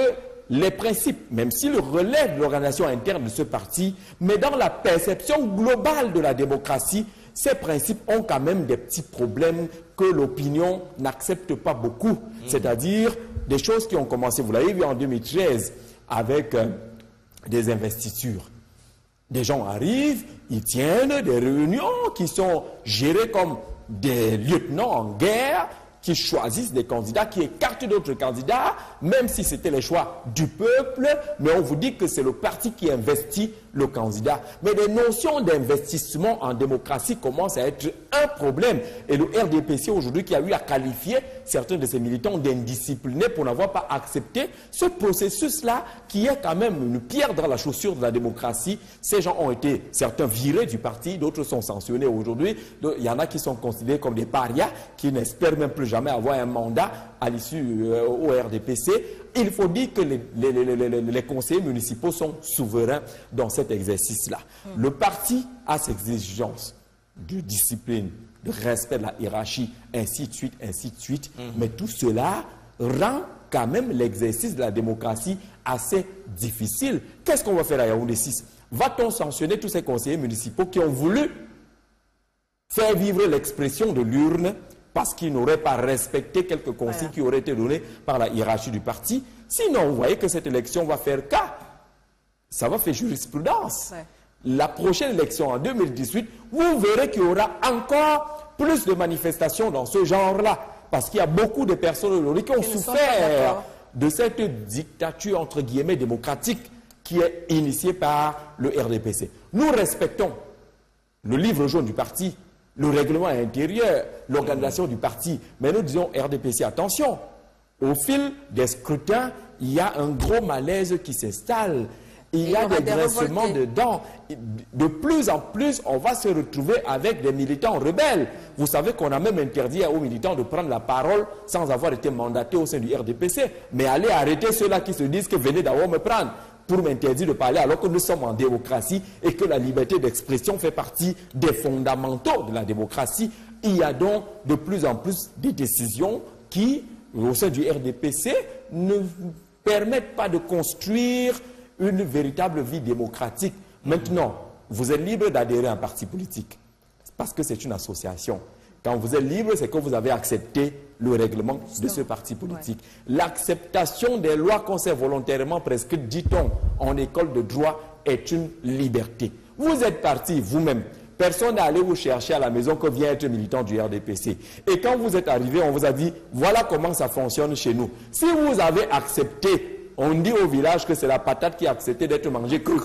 les principes, même s'ils relèvent de l'organisation interne de ce parti, mais dans la perception globale de la démocratie, ces principes ont quand même des petits problèmes que l'opinion n'accepte pas beaucoup. C'est-à-dire des choses qui ont commencé, vous l'avez vu en 2013, avec euh, des investitures. Des gens arrivent, ils tiennent des réunions qui sont gérées comme des lieutenants en guerre, qui choisissent des candidats, qui écartent d'autres candidats, même si c'était les choix du peuple, mais on vous dit que c'est le parti qui investit le candidat. Mais les notions d'investissement en démocratie commencent à être un problème. Et le RDPC aujourd'hui qui a eu à qualifier certains de ses militants d'indisciplinés pour n'avoir pas accepté ce processus-là qui est quand même une pierre dans la chaussure de la démocratie. Ces gens ont été, certains virés du parti, d'autres sont sanctionnés aujourd'hui. Il y en a qui sont considérés comme des parias, qui n'espèrent même plus jamais avoir un mandat à l'issue euh, au RDPC. Il faut dire que les, les- les- les- les- les conseillers municipaux sont souverains dans cet exercice-là. Le parti a ses exigences de discipline, de respect de la hiérarchie, ainsi de suite, ainsi de suite. Mais tout cela rend quand même l'exercice de la démocratie assez difficile. Qu'est-ce qu'on va faire à Yaoundé 6 Va-t-on sanctionner tous ces conseillers municipaux qui ont voulu faire vivre l'expression de l'urne parce qu'ils n'auraient pas respecté quelques consignes Voilà. qui auraient été données par la hiérarchie du parti Sinon, vous voyez que cette élection va faire cas. Ça va faire jurisprudence. Ouais. La prochaine élection en 2018, vous verrez qu'il y aura encore plus de manifestations dans ce genre-là. Parce qu'il y a beaucoup de personnes aujourd'hui qui ont souffert de cette dictature, entre guillemets, démocratique qui est initiée par le RDPC. Nous respectons le livre jaune du parti, le règlement intérieur, l'organisation du parti. Mais nous disons RDPC, attention, au fil des scrutins, il y a un gros malaise qui s'installe. Il y a des graissements dedans. De plus en plus, on va se retrouver avec des militants rebelles. Vous savez qu'on a même interdit aux militants de prendre la parole sans avoir été mandatés au sein du RDPC. Mais allez arrêter ceux-là qui se disent que venez d'abord me prendre. Pour m'interdire de parler alors que nous sommes en démocratie et que la liberté d'expression fait partie des fondamentaux de la démocratie. Il y a donc de plus en plus des décisions qui, au sein du RDPC, ne permettent pas de construire une véritable vie démocratique. Maintenant, vous êtes libre d'adhérer à un parti politique parce que c'est une association. Quand vous êtes libre, c'est que vous avez accepté le règlement de ce parti politique. L'acceptation des lois qu'on s'est volontairement prescrites, dit-on, en école de droit, est une liberté. Vous êtes parti vous-même. Personne n'est allé vous chercher à la maison que vient être militant du RDPC. Et quand vous êtes arrivé, on vous a dit, voilà comment ça fonctionne chez nous. Si vous avez accepté, on dit au village que c'est la patate qui a accepté d'être mangée crue.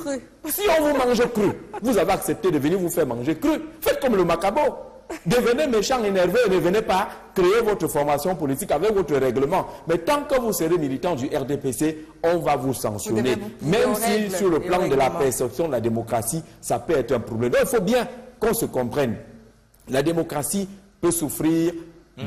Si on vous mange cru, vous avez accepté de venir vous faire manger cru. Faites comme le macabo. Devenez méchant, énervé et ne venez pas créer votre formation politique avec votre règlement. Mais tant que vous serez militant du RDPC, on va vous sanctionner. Même si sur le plan de la perception de la démocratie, ça peut être un problème. Donc il faut bien qu'on se comprenne. La démocratie peut souffrir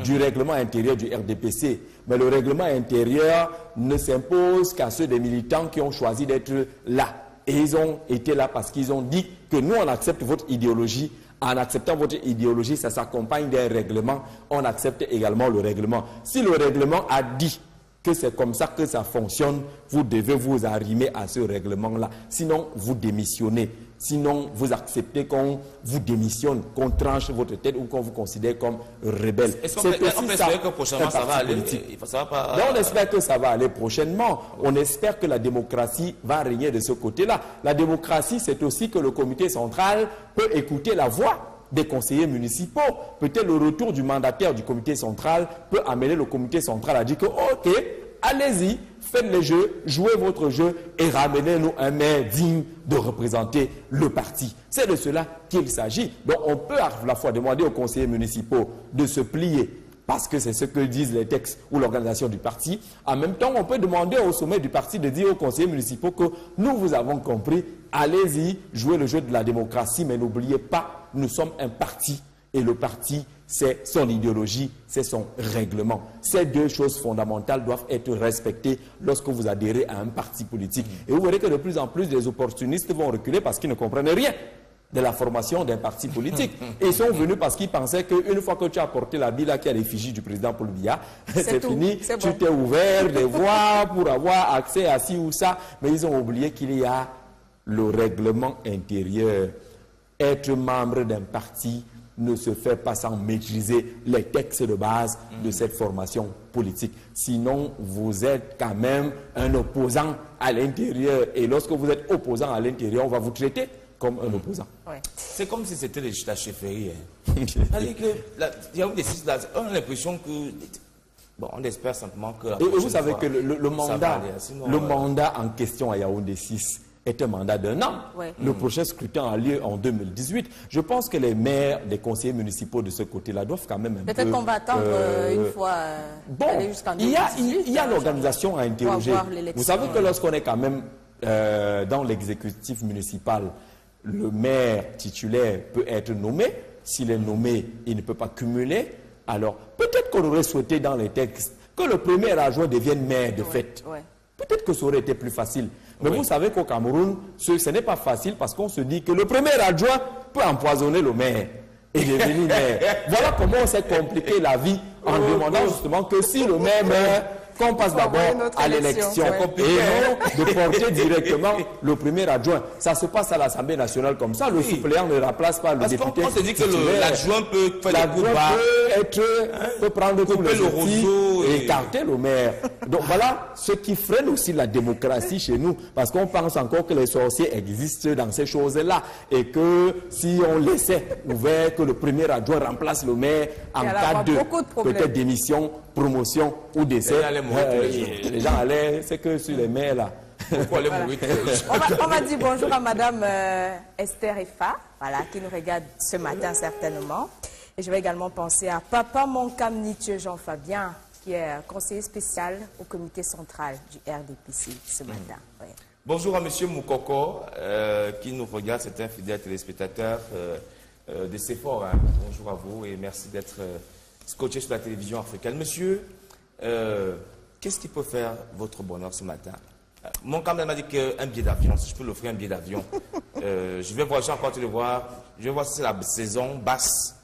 du règlement intérieur du RDPC. Mais le règlement intérieur ne s'impose qu'à ceux des militants qui ont choisi d'être là. Et ils ont été là parce qu'ils ont dit que nous, on accepte votre idéologie. En acceptant votre idéologie, ça s'accompagne d'un règlement. On accepte également le règlement. Si le règlement a dit que c'est comme ça que ça fonctionne, vous devez vous arrimer à ce règlement-là. Sinon, vous démissionnez. Sinon, vous acceptez qu'on vous démissionne, qu'on tranche votre tête ou qu'on vous considère comme rebelle. Est-ce qu'on peut, on que prochainement ça va aller ça va pas... Non, on espère que ça va aller prochainement. On espère que la démocratie va régner de ce côté-là. La démocratie, c'est aussi que le comité central peut écouter la voix des conseillers municipaux. Peut-être le retour du mandataire du comité central peut amener le comité central à dire que, ok, allez-y, faites les jeux, jouez votre jeu et ramenez-nous un maire digne de représenter le parti. C'est de cela qu'il s'agit. Donc on peut à la fois demander aux conseillers municipaux de se plier parce que c'est ce que disent les textes ou l'organisation du parti. En même temps, on peut demander au sommet du parti de dire aux conseillers municipaux que nous vous avons compris, allez-y, jouez le jeu de la démocratie, mais n'oubliez pas, nous sommes un parti et le parti, c'est son idéologie, c'est son règlement. Ces deux choses fondamentales doivent être respectées lorsque vous adhérez à un parti politique. Et vous verrez que de plus en plus, les opportunistes vont reculer parce qu'ils ne comprennent rien de la formation d'un parti politique. Ils sont venus parce qu'ils pensaient qu'une fois que tu as porté la bille qui a l'effigie du président Paul Biya, c'est fini, tu t'es ouvert des voies pour avoir accès à ci ou ça. Mais ils ont oublié qu'il y a le règlement intérieur. Être membre d'un parti ne se fait pas sans maîtriser les textes de base de cette formation politique. Sinon, vous êtes quand même un opposant à l'intérieur. Et lorsque vous êtes opposant à l'intérieur, on va vous traiter comme un opposant. C'est comme si c'était la chefferie. Hein. il y a on a l'impression que... Bon, on espère simplement que... et, vous savez que le, mandat, le mandat en question à Yaoundé 6 est un mandat d'un an. Le prochain scrutin a lieu en 2018. Je pense que les maires, les conseillers municipaux de ce côté-là doivent quand même un Peut-être qu'on va attendre euh, une fois bon, il y a, il y a l'organisation à interroger. Vous savez que lorsqu'on est quand même euh, dans l'exécutif municipal, le maire titulaire peut être nommé. S'il est nommé, il ne peut pas cumuler. Alors, peut-être qu'on aurait souhaité dans les textes que le premier adjoint devienne maire de fait. Peut-être que ça aurait été plus facile. Mais vous savez qu'au Cameroun, ce, n'est pas facile parce qu'on se dit que le premier adjoint peut empoisonner le maire et devenir maire. Voilà comment on s'est compliqué la vie en demandant justement que si le maire meurt, qu'on passe d'abord à l'élection et non de porter directement le premier adjoint. Ça se passe à l'Assemblée nationale comme ça. Le suppléant ne remplace pas le Parce député. On se dit que l'adjoint peut faire des peut être, hein? peut prendre tous les le et écarter le maire. Donc voilà ce qui freine aussi la démocratie chez nous. Parce qu'on pense encore que les sorciers existent dans ces choses-là. Et que si on laissait ouvert que le premier adjoint remplace le maire en cas de peut-être démission, promotion ou décès, les gens allaient, c'est que sur les mails là. on, va, on, va, dire bonjour à Madame euh, Esther Efa, voilà, qui nous regarde ce matin certainement. Et je vais également penser à Papa Moncam Nietzsche Jean-Fabien, qui est conseiller spécial au comité central du RDPC ce hmm. matin. Bonjour à Monsieur Moukoko, euh, qui nous regarde, c'est un fidèle téléspectateur euh, de CEFOR. Hein. Bonjour à vous et merci d'être scotché sur la télévision africaine. Monsieur, Qu'est-ce qui peut faire votre bonheur ce matin? Mon camarade m'a dit qu'un billet d'avion, si je peux l'offrir un billet d'avion, euh, je vais voir, j'ai encore le voir, je vais voir si c'est la saison basse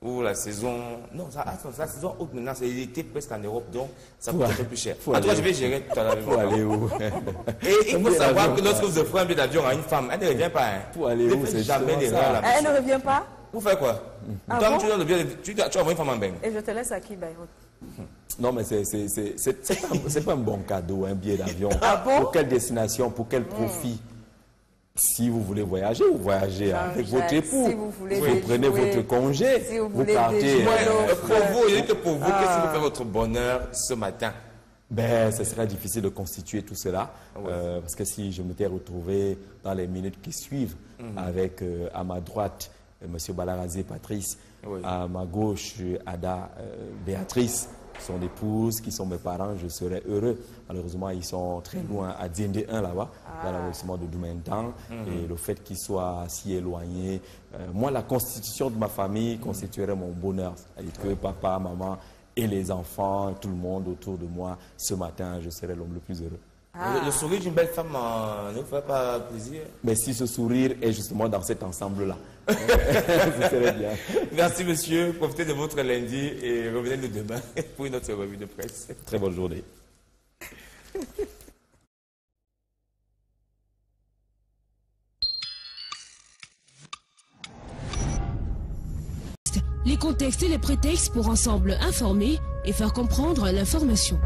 ou la saison. Non, ça, attends, c'est la saison haute maintenant, c'est l'été presque en Europe, donc ça coûte un peu plus cher. En tout cas, aller je vais gérer tout à l'heure. Pour aller où? Et il faut savoir que lorsque vous offrez un billet d'avion à une femme, elle ne revient pas. Hein. Pour aller Ne où, jamais. Elle ne revient pas? Vous faites quoi Ah Toi, bon tu, donnes le billet tu, tu envoyé une femme en. Et je te laisse à qui, Bayrou Non, mais c'est pas, un bon cadeau, un billet d'avion. Ah bon Pour quelle destination, pour quel profit Si vous voulez voyager, vous voyagez avec Jean-Jacques, votre époux. si vous voulez vous prenez votre congé, si vous vous, voulez partez. euh, l'eau. Euh, Pour vous, il que pour vous, qu'est-ce qui Ah. vous fait votre bonheur ce matin Ben, ce serait difficile de constituer tout cela, Ouais. euh, parce que si je m'étais retrouvé dans les minutes qui suivent, Mhm. avec euh, à ma droite euh, M. Balarazé Patrice, Oui. à ma gauche euh, Ada euh, Béatrice, son épouse, qui sont mes parents, je serais heureux. Malheureusement, ils sont très loin, à Diendé 1 là-bas, Ah. dans l'arrondissement de Doumentan, Mhm. et le fait qu'ils soient si éloignés, euh, moi, la constitution de ma famille constituerait mon bonheur. C'est-à-dire que papa, maman et les enfants, tout le monde autour de moi, ce matin, je serais l'homme le plus heureux. le, le sourire d'une belle femme euh, ne fait pas plaisir Mais si ce sourire est justement dans cet ensemble-là, bien. Merci monsieur, profitez de votre lundi et revenez-nous demain pour une autre revue de presse. Très bonne journée. Les contextes et les prétextes pour ensemble informer et faire comprendre l'information.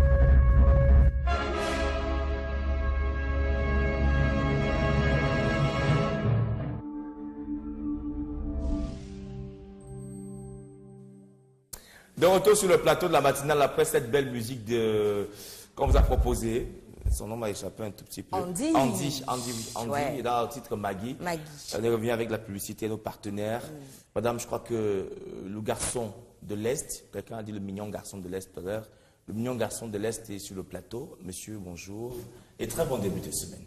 De retour sur le plateau de la matinale après cette belle musique de qu'on vous a proposée. Son nom m'a échappé un tout petit peu. Andy. Andy, Andy, Andy, Ouais. et là au titre Maggie. Maggie. On est revenu avec la publicité, nos partenaires. Madame, je crois que euh, le garçon de l'Est, quelqu'un a dit le mignon garçon de l'Est tout à l'heure, le mignon garçon de l'Est est sur le plateau. Monsieur, bonjour. Et très bon début de semaine.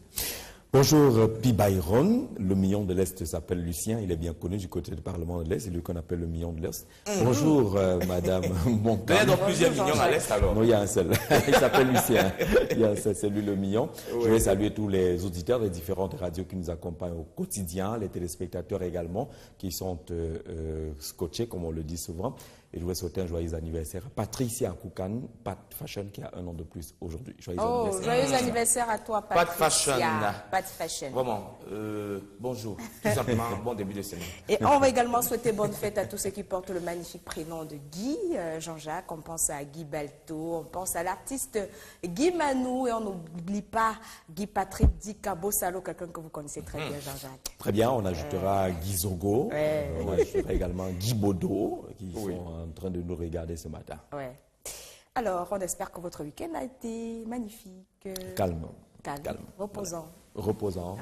Bonjour, euh, Pi Byron. Le million de l'Est s'appelle Lucien. Il est bien connu du côté du Parlement de l'Est. C'est lui qu'on appelle le million de l'Est. Bonjour, euh, Madame Il y a donc plusieurs mignons à l'Est alors. Non, il y a un seul. il s'appelle Lucien. Il y a un seul, c'est lui le million. Je vais saluer tous les auditeurs des différentes radios qui nous accompagnent au quotidien, les téléspectateurs également, qui sont euh, euh, scotchés, comme on le dit souvent. Et je vais souhaiter un joyeux anniversaire à Patricia Koukan, Pat Fashion, qui a un an de plus aujourd'hui. Joyeux Oh, anniversaire. joyeux anniversaire à toi, de Patricia. fashion. De fashion. Vraiment, euh, bonjour. Tout simplement, bon début de semaine. Et on va également souhaiter bonne fête à tous ceux qui portent le magnifique prénom de Guy, euh, Jean-Jacques. On pense à Guy Balto, on pense à l'artiste Guy Manou et on n'oublie pas Guy Patrick Di Cabosalo, quelqu'un que vous connaissez très bien, Jean-Jacques. Très bien, on ajoutera Guy Zogo, Ouais. Euh, on ajoutera également Guy Bodo, qui Oui. sont en train de nous regarder ce matin. Ouais. Alors, on espère que votre week-end a été magnifique. Calme, calme, calme. reposant. reposant,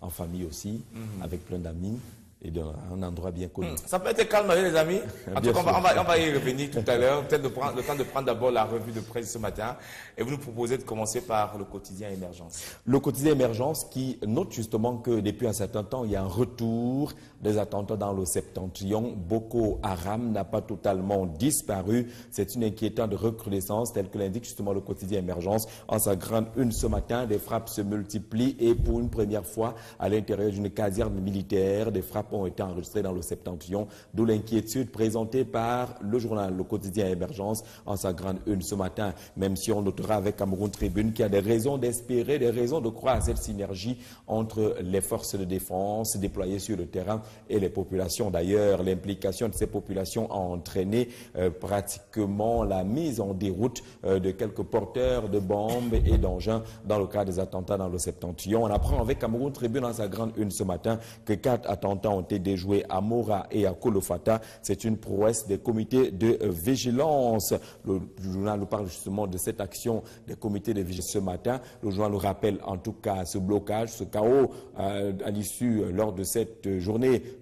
en famille aussi, avec plein d'amis et dans un endroit bien connu. Ça peut être calme, les amis. En tout cas, on va, on va- on va y revenir tout à l'heure. Peut-être de prendre- le temps de prendre d'abord la revue de presse ce matin. Et vous nous proposez de commencer par le quotidien émergence. Le quotidien Émergence qui note justement que depuis un certain temps, il y a un retour des attentats dans le septentrion. Boko Haram n'a pas totalement disparu. C'est une inquiétante recrudescence, telle que l'indique justement le quotidien Émergence. En sa grande une ce matin, des frappes se multiplient et pour une première fois, à l'intérieur d'une caserne militaire, des frappes ont été enregistrées dans le septentrion, d'où l'inquiétude présentée par le journal Le Quotidien Émergence en sa grande une ce matin. Même si on notera avec Cameroun Tribune qu'il y a des raisons d'espérer, des raisons de croire à cette synergie entre les forces de défense déployées sur le terrain et les populations. D'ailleurs, l'implication de ces populations a entraîné euh, pratiquement la mise en déroute euh, de quelques porteurs de bombes et d'engins dans le cadre des attentats dans le septentrion. On apprend avec Cameroun Tribune dans sa grande une ce matin que quatre attentats ont été déjoués à Mora et à Kolofata. C'est une prouesse des comités de euh, vigilance. Le journal nous parle justement de cette action des comités de vigilance ce matin. Le journal nous rappelle en tout cas ce blocage, ce chaos à l'issue lors de cette euh,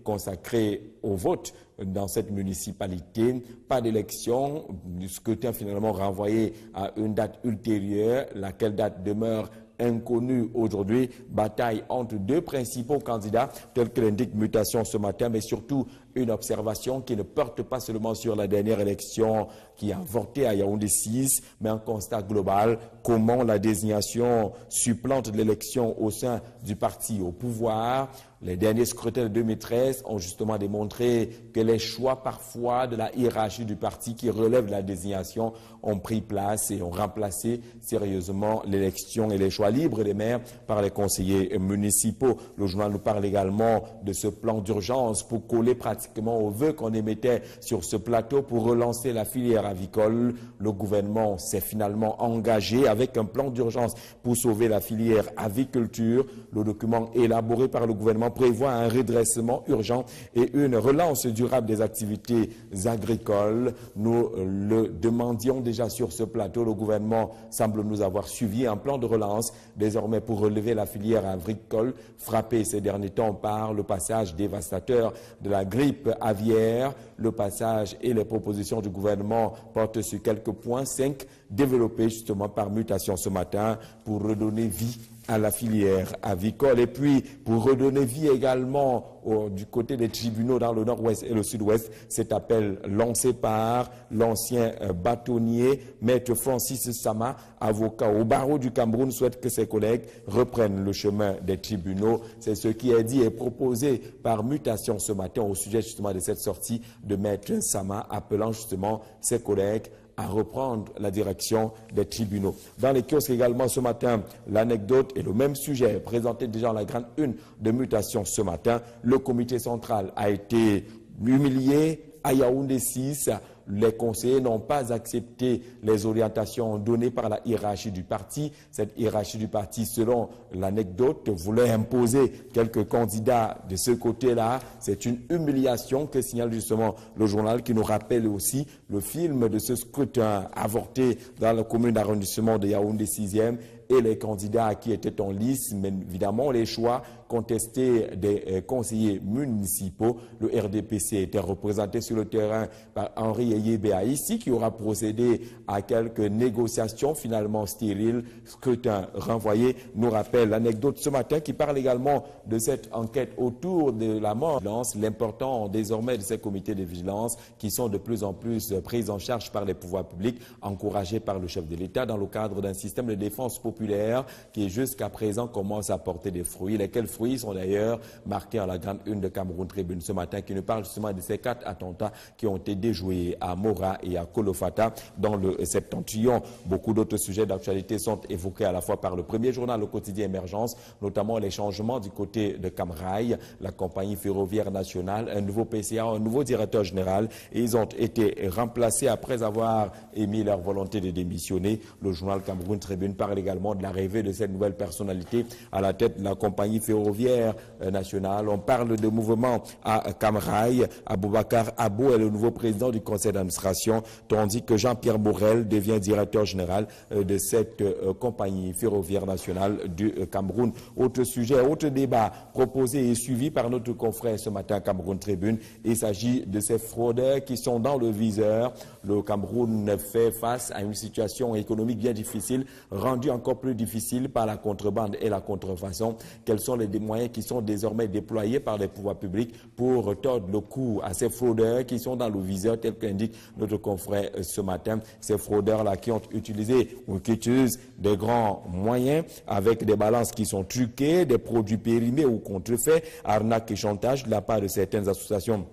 consacrée au vote dans cette municipalité. Pas d'élection, du scrutin finalement renvoyé à une date ultérieure, laquelle date demeure inconnue aujourd'hui. Bataille entre deux principaux candidats, tels que l'indique mutation ce matin, mais surtout une observation qui ne porte pas seulement sur la dernière élection qui a voté à Yaoundé 6, mais un constat global, comment la désignation supplante l'élection au sein du parti au pouvoir. Les derniers scrutins de 2013 ont justement démontré que les choix parfois de la hiérarchie du parti qui relève de la désignation ont pris place et ont remplacé sérieusement l'élection et les choix libres des maires par les conseillers municipaux. Le journal nous parle également de ce plan d'urgence pour coller pratiquement aux vœux qu'on émettait sur ce plateau pour relancer la filière avicole. Le gouvernement s'est finalement engagé avec un plan d'urgence pour sauver la filière aviculture. Le document élaboré par le gouvernement prévoit un redressement urgent et une relance durable des activités agricoles. Nous le demandions déjà sur ce plateau. Le gouvernement semble nous avoir suivi un plan de relance désormais pour relever la filière agricole frappée ces derniers temps par le passage dévastateur de la grippe aviaire. Le passage et les propositions du gouvernement portent sur quelques points, cinq développés justement par mutation ce matin pour redonner vie à la filière avicole et puis pour redonner vie également du côté des tribunaux dans le nord-ouest et le sud-ouest, cet appel lancé par l'ancien euh, bâtonnier Maître Francis Sama, avocat au barreau du Cameroun, souhaite que ses collègues reprennent le chemin des tribunaux. C'est ce qui est dit et proposé par mutation ce matin au sujet justement de cette sortie de Maître Sama, appelant justement ses collègues à reprendre la direction des tribunaux. Dans les kiosques également ce matin, l'anecdote est le même sujet, présenté déjà en la grande une de mutation ce matin. Le comité central a été humilié à Yaoundé 6 les conseillers n'ont pas accepté les orientations données par la hiérarchie du parti. Cette hiérarchie du parti, selon l'anecdote, voulait imposer quelques candidats de ce côté-là. C'est une humiliation que signale justement le journal qui nous rappelle aussi le film de ce scrutin avorté dans la commune d'arrondissement de Yaoundé 6e et les candidats qui étaient en lice, mais évidemment les choix contestés des euh, conseillers municipaux. Le RDPC était représenté sur le terrain par Henri Eyébéa ici, qui aura procédé à quelques négociations finalement stériles, scrutin renvoyé, nous rappelle l'anecdote ce matin qui parle également de cette enquête autour de la mort. L'important désormais de ces comités de vigilance qui sont de plus en plus pris en charge par les pouvoirs publics, encouragés par le chef de l'État dans le cadre d'un système de défense populaire qui jusqu'à présent commence à porter des fruits, lesquels fruits sont d'ailleurs marqués en la grande une de Cameroun Tribune ce matin qui nous parle justement de ces quatre attentats qui ont été déjoués à Mora et à Kolofata dans le septentrion. Beaucoup d'autres sujets d'actualité sont évoqués à la fois par le premier journal, le quotidien Émergence, notamment les changements du côté de Camrail, la compagnie ferroviaire nationale, un nouveau PCA, un nouveau directeur général ils ont été remplacés après avoir émis leur volonté de démissionner. Le journal Cameroun Tribune parle également de l'arrivée de cette nouvelle personnalité à la tête de la compagnie ferroviaire euh, nationale. On parle de mouvement à Camrail. Aboubakar Abou est le nouveau président du conseil d'administration, tandis que Jean-Pierre Borrell devient directeur général euh, de cette euh, compagnie ferroviaire nationale du Cameroun. Autre sujet, autre débat proposé et suivi par notre confrère ce matin Cameroun Tribune. Il s'agit de ces fraudeurs qui sont dans le viseur. Le Cameroun fait face à une situation économique bien difficile, rendue encore plus difficile par la contrebande et la contrefaçon. Quels sont les moyens qui sont désormais déployés par les pouvoirs publics pour tordre le cou à ces fraudeurs qui sont dans le viseur, tel qu'indique notre confrère ce matin. Ces fraudeurs-là qui ont utilisé ou qui utilisent des grands moyens avec des balances qui sont truquées, des produits périmés ou contrefaits, arnaques et chantage de la part de certaines associations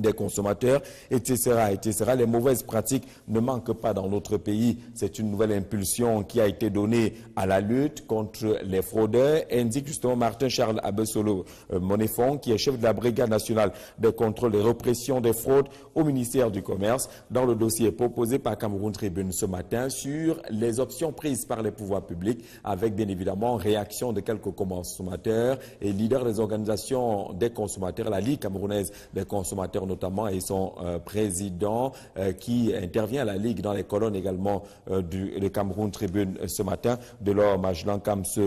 des consommateurs, etc., etc. Les mauvaises pratiques ne manquent pas dans notre pays. C'est une nouvelle impulsion qui a été donnée à la lutte contre les fraudeurs, indique justement Martin Charles Abessolo euh, Monéfond, qui est chef de la Brigade nationale de contrôle et répression des fraudes au ministère du Commerce, dans le dossier proposé par Cameroun Tribune ce matin sur les options prises par les pouvoirs publics, avec bien évidemment réaction de quelques consommateurs et leaders des organisations des consommateurs, la Ligue camerounaise des consommateurs notamment et son euh, président euh, qui intervient à la Ligue dans les colonnes également euh, du Cameroun Tribune ce matin, de l'homme Majlan Kamse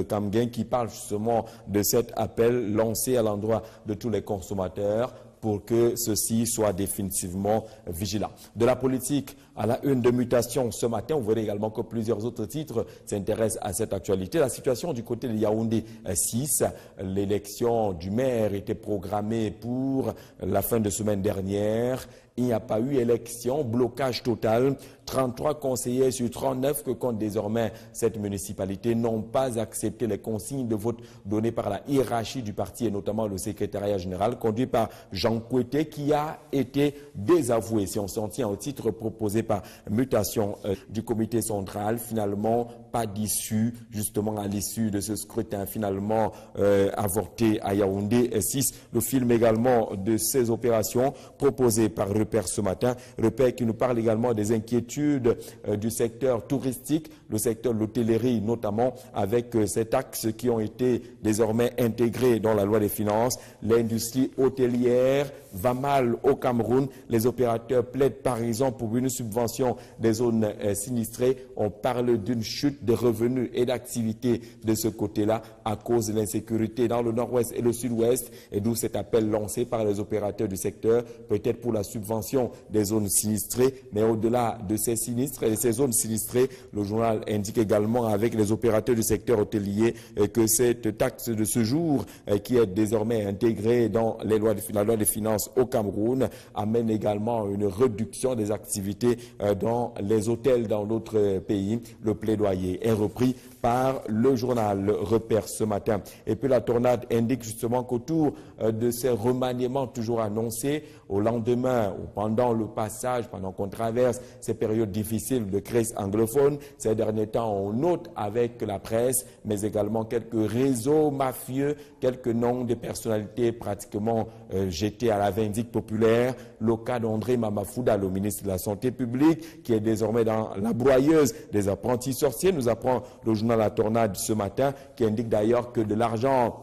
qui parle justement de cet appel lancé à l'endroit de tous les consommateurs pour que ceux-ci soient définitivement vigilants. De la politique à la une de mutation ce matin. Vous verrez également que plusieurs autres titres s'intéressent à cette actualité. La situation du côté de Yaoundé 6, l'élection du maire était programmée pour la fin de semaine dernière il n'y a pas eu élection, blocage total. 33 conseillers sur 39 que compte désormais cette municipalité n'ont pas accepté les consignes de vote données par la hiérarchie du parti et notamment le secrétariat général conduit par Jean Coueté qui a été désavoué. Si on s'en tient au titre proposé par mutation euh, du comité central, finalement pas d'issue justement à l'issue de ce scrutin finalement euh, avorté à Yaoundé 6. Le film également de ces opérations proposées par repère ce matin. Repère qui nous parle également des inquiétudes euh, du secteur touristique, le secteur de l'hôtellerie notamment, avec euh, ces taxes qui ont été désormais intégrées dans la loi des finances. L'industrie hôtelière va mal au Cameroun. Les opérateurs plaident par exemple pour une subvention des zones euh, sinistrées. On parle d'une chute de revenus et d'activité de ce côté-là à cause de l'insécurité dans le nord-ouest et le sud-ouest, et d'où cet appel lancé par les opérateurs du secteur, peut-être pour la subvention des zones sinistrées, mais au-delà de ces sinistres et ces zones sinistrées, le journal indique également avec les opérateurs du secteur hôtelier euh, que cette taxe de ce jour, euh, qui est désormais intégrée dans les lois de, la loi des finances au Cameroun, amène également une réduction des activités euh, dans les hôtels dans d'autres pays. Le plaidoyer est repris par le journal Repère ce matin. Et puis la tornade indique justement qu'autour de ces remaniements toujours annoncés, au lendemain ou pendant le passage, pendant qu'on traverse ces périodes difficiles de crise anglophone, ces derniers temps, on note avec la presse, mais également quelques réseaux mafieux, quelques noms de personnalités pratiquement euh, jetés à la vindicte populaire. Le cas d'André Mamafouda, le ministre de la Santé publique, qui est désormais dans la broyeuse des apprentis sorciers, nous apprend le journal La Tornade ce matin, qui indique d'ailleurs que de l'argent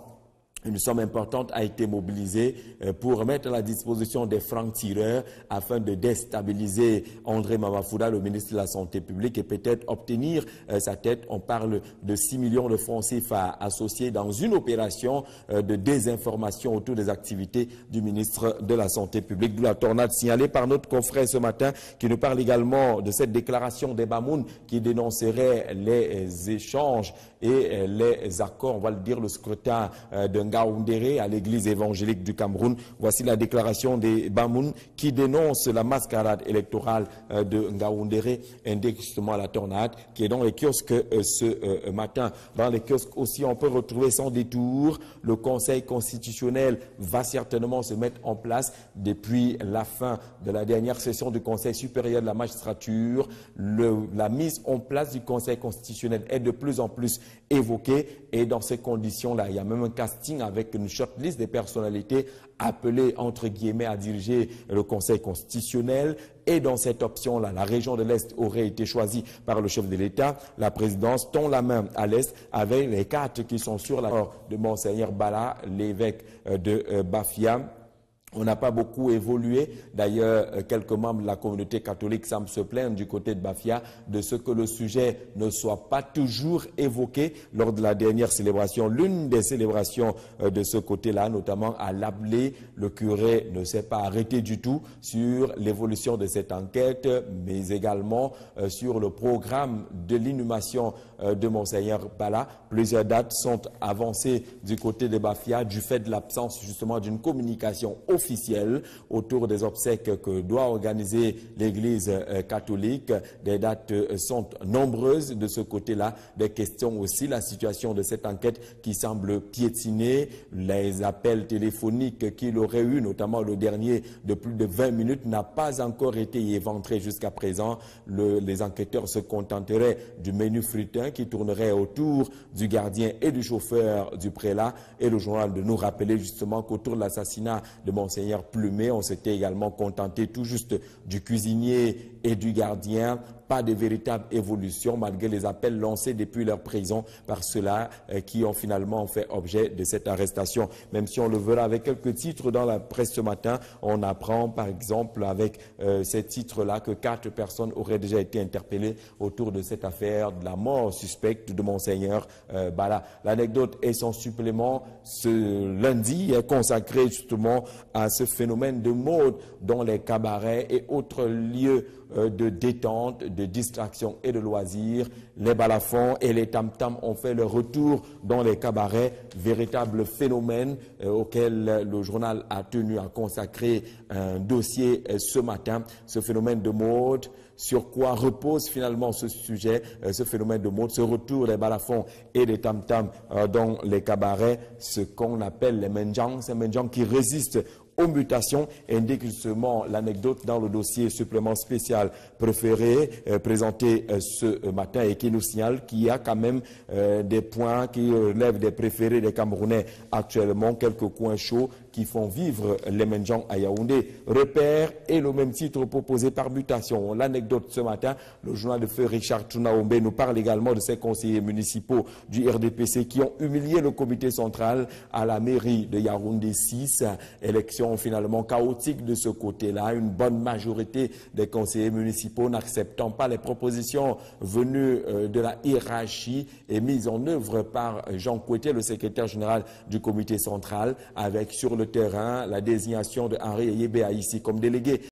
une somme importante a été mobilisée euh, pour mettre à la disposition des francs-tireurs afin de déstabiliser André Mamafouda, le ministre de la Santé publique, et peut-être obtenir euh, sa tête. On parle de 6 millions de francs CFA associés dans une opération euh, de désinformation autour des activités du ministre de la Santé publique. D'où la tornade signalée par notre confrère ce matin qui nous parle également de cette déclaration des Bamoun qui dénoncerait les échanges et les accords, on va le dire, le scrutin d'un Ngaoundéré à l'église évangélique du Cameroun. Voici la déclaration des Bamoun qui dénonce la mascarade électorale euh, de Ngaoundéré, indique justement la tornade qui est dans les kiosques euh, ce euh, matin. Dans les kiosques aussi, on peut retrouver sans détour le Conseil constitutionnel va certainement se mettre en place depuis la fin de la dernière session du Conseil supérieur de la magistrature. la mise en place du Conseil constitutionnel est de plus en plus évoquée et dans ces conditions-là, il y a même un casting avec une shortlist des personnalités appelées, entre guillemets, à diriger le Conseil constitutionnel. Et dans cette option-là, la région de l'Est aurait été choisie par le chef de l'État. La présidence tend la main à l'Est avec les quatre qui sont sur la de Monseigneur Bala, l'évêque euh, de euh, Bafia on n'a pas beaucoup évolué. D'ailleurs, euh, quelques membres de la communauté catholique semblent se plaindre du côté de Bafia de ce que le sujet ne soit pas toujours évoqué lors de la dernière célébration. L'une des célébrations euh, de ce côté-là, notamment à Lablé, le curé ne s'est pas arrêté du tout sur l'évolution de cette enquête, mais également euh, sur le programme de l'inhumation de Monseigneur Bala. Plusieurs dates sont avancées du côté de Bafia du fait de l'absence justement d'une communication officielle autour des obsèques que doit organiser l'Église euh, catholique. Des dates euh, sont nombreuses de ce côté-là. Des questions aussi, la situation de cette enquête qui semble piétiner, les appels téléphoniques qu'il aurait eu, notamment le dernier de plus de 20 minutes, n'a pas encore été éventré jusqu'à présent. les enquêteurs se contenteraient du menu frutin qui tournerait autour gardien et du chauffeur du prélat et le journal de nous rappeler justement qu'autour de l'assassinat de mon Seigneur Plumet. On s'était également contenté tout juste du cuisinier et du gardien. Pas de véritable évolution malgré les appels lancés depuis leur prison par ceux-là euh, qui ont finalement fait objet de cette arrestation. Même si on le verra avec quelques titres dans la presse ce matin, on apprend par exemple avec euh, ces titres-là que quatre personnes auraient déjà été interpellées autour de cette affaire de la mort suspecte de Monseigneur euh, Bala. L'anecdote et son supplément ce lundi est consacré justement à ce phénomène de mode dans les cabarets et autres lieux de détente, de distraction et de loisirs. Les balafons et les tam-tams ont fait leur retour dans les cabarets, véritable phénomène euh, auquel le journal a tenu à consacrer un dossier euh, ce matin. Ce phénomène de mode, sur quoi repose finalement ce sujet, ce phénomène de mode, ce retour des balafons et des tam-tams dans les cabarets, ce qu'on appelle les menjangs, ces menjangs qui résistent aux mutations, indique justement l'anecdote dans le dossier supplément spécial préféré euh, présenté euh, ce matin et qui nous signale qu'il y a quand même euh, des points qui relèvent des préférés des Camerounais actuellement, quelques coins chauds font vivre les Menjans à Yaoundé. Repère et le même titre proposé par mutation. L'anecdote ce matin, le journal de feu Richard Tunaombe nous parle également de ces conseillers municipaux du RDPC qui ont humilié le comité central à la mairie de Yaoundé 6. Élection finalement chaotique de ce côté-là. Une bonne majorité des conseillers municipaux n'acceptant pas les propositions venues euh, de la hiérarchie et mises en œuvre par Jean Coueté, le secrétaire général du comité central, avec sur le terrain la désignation de Henri Yébéa ici comme délégué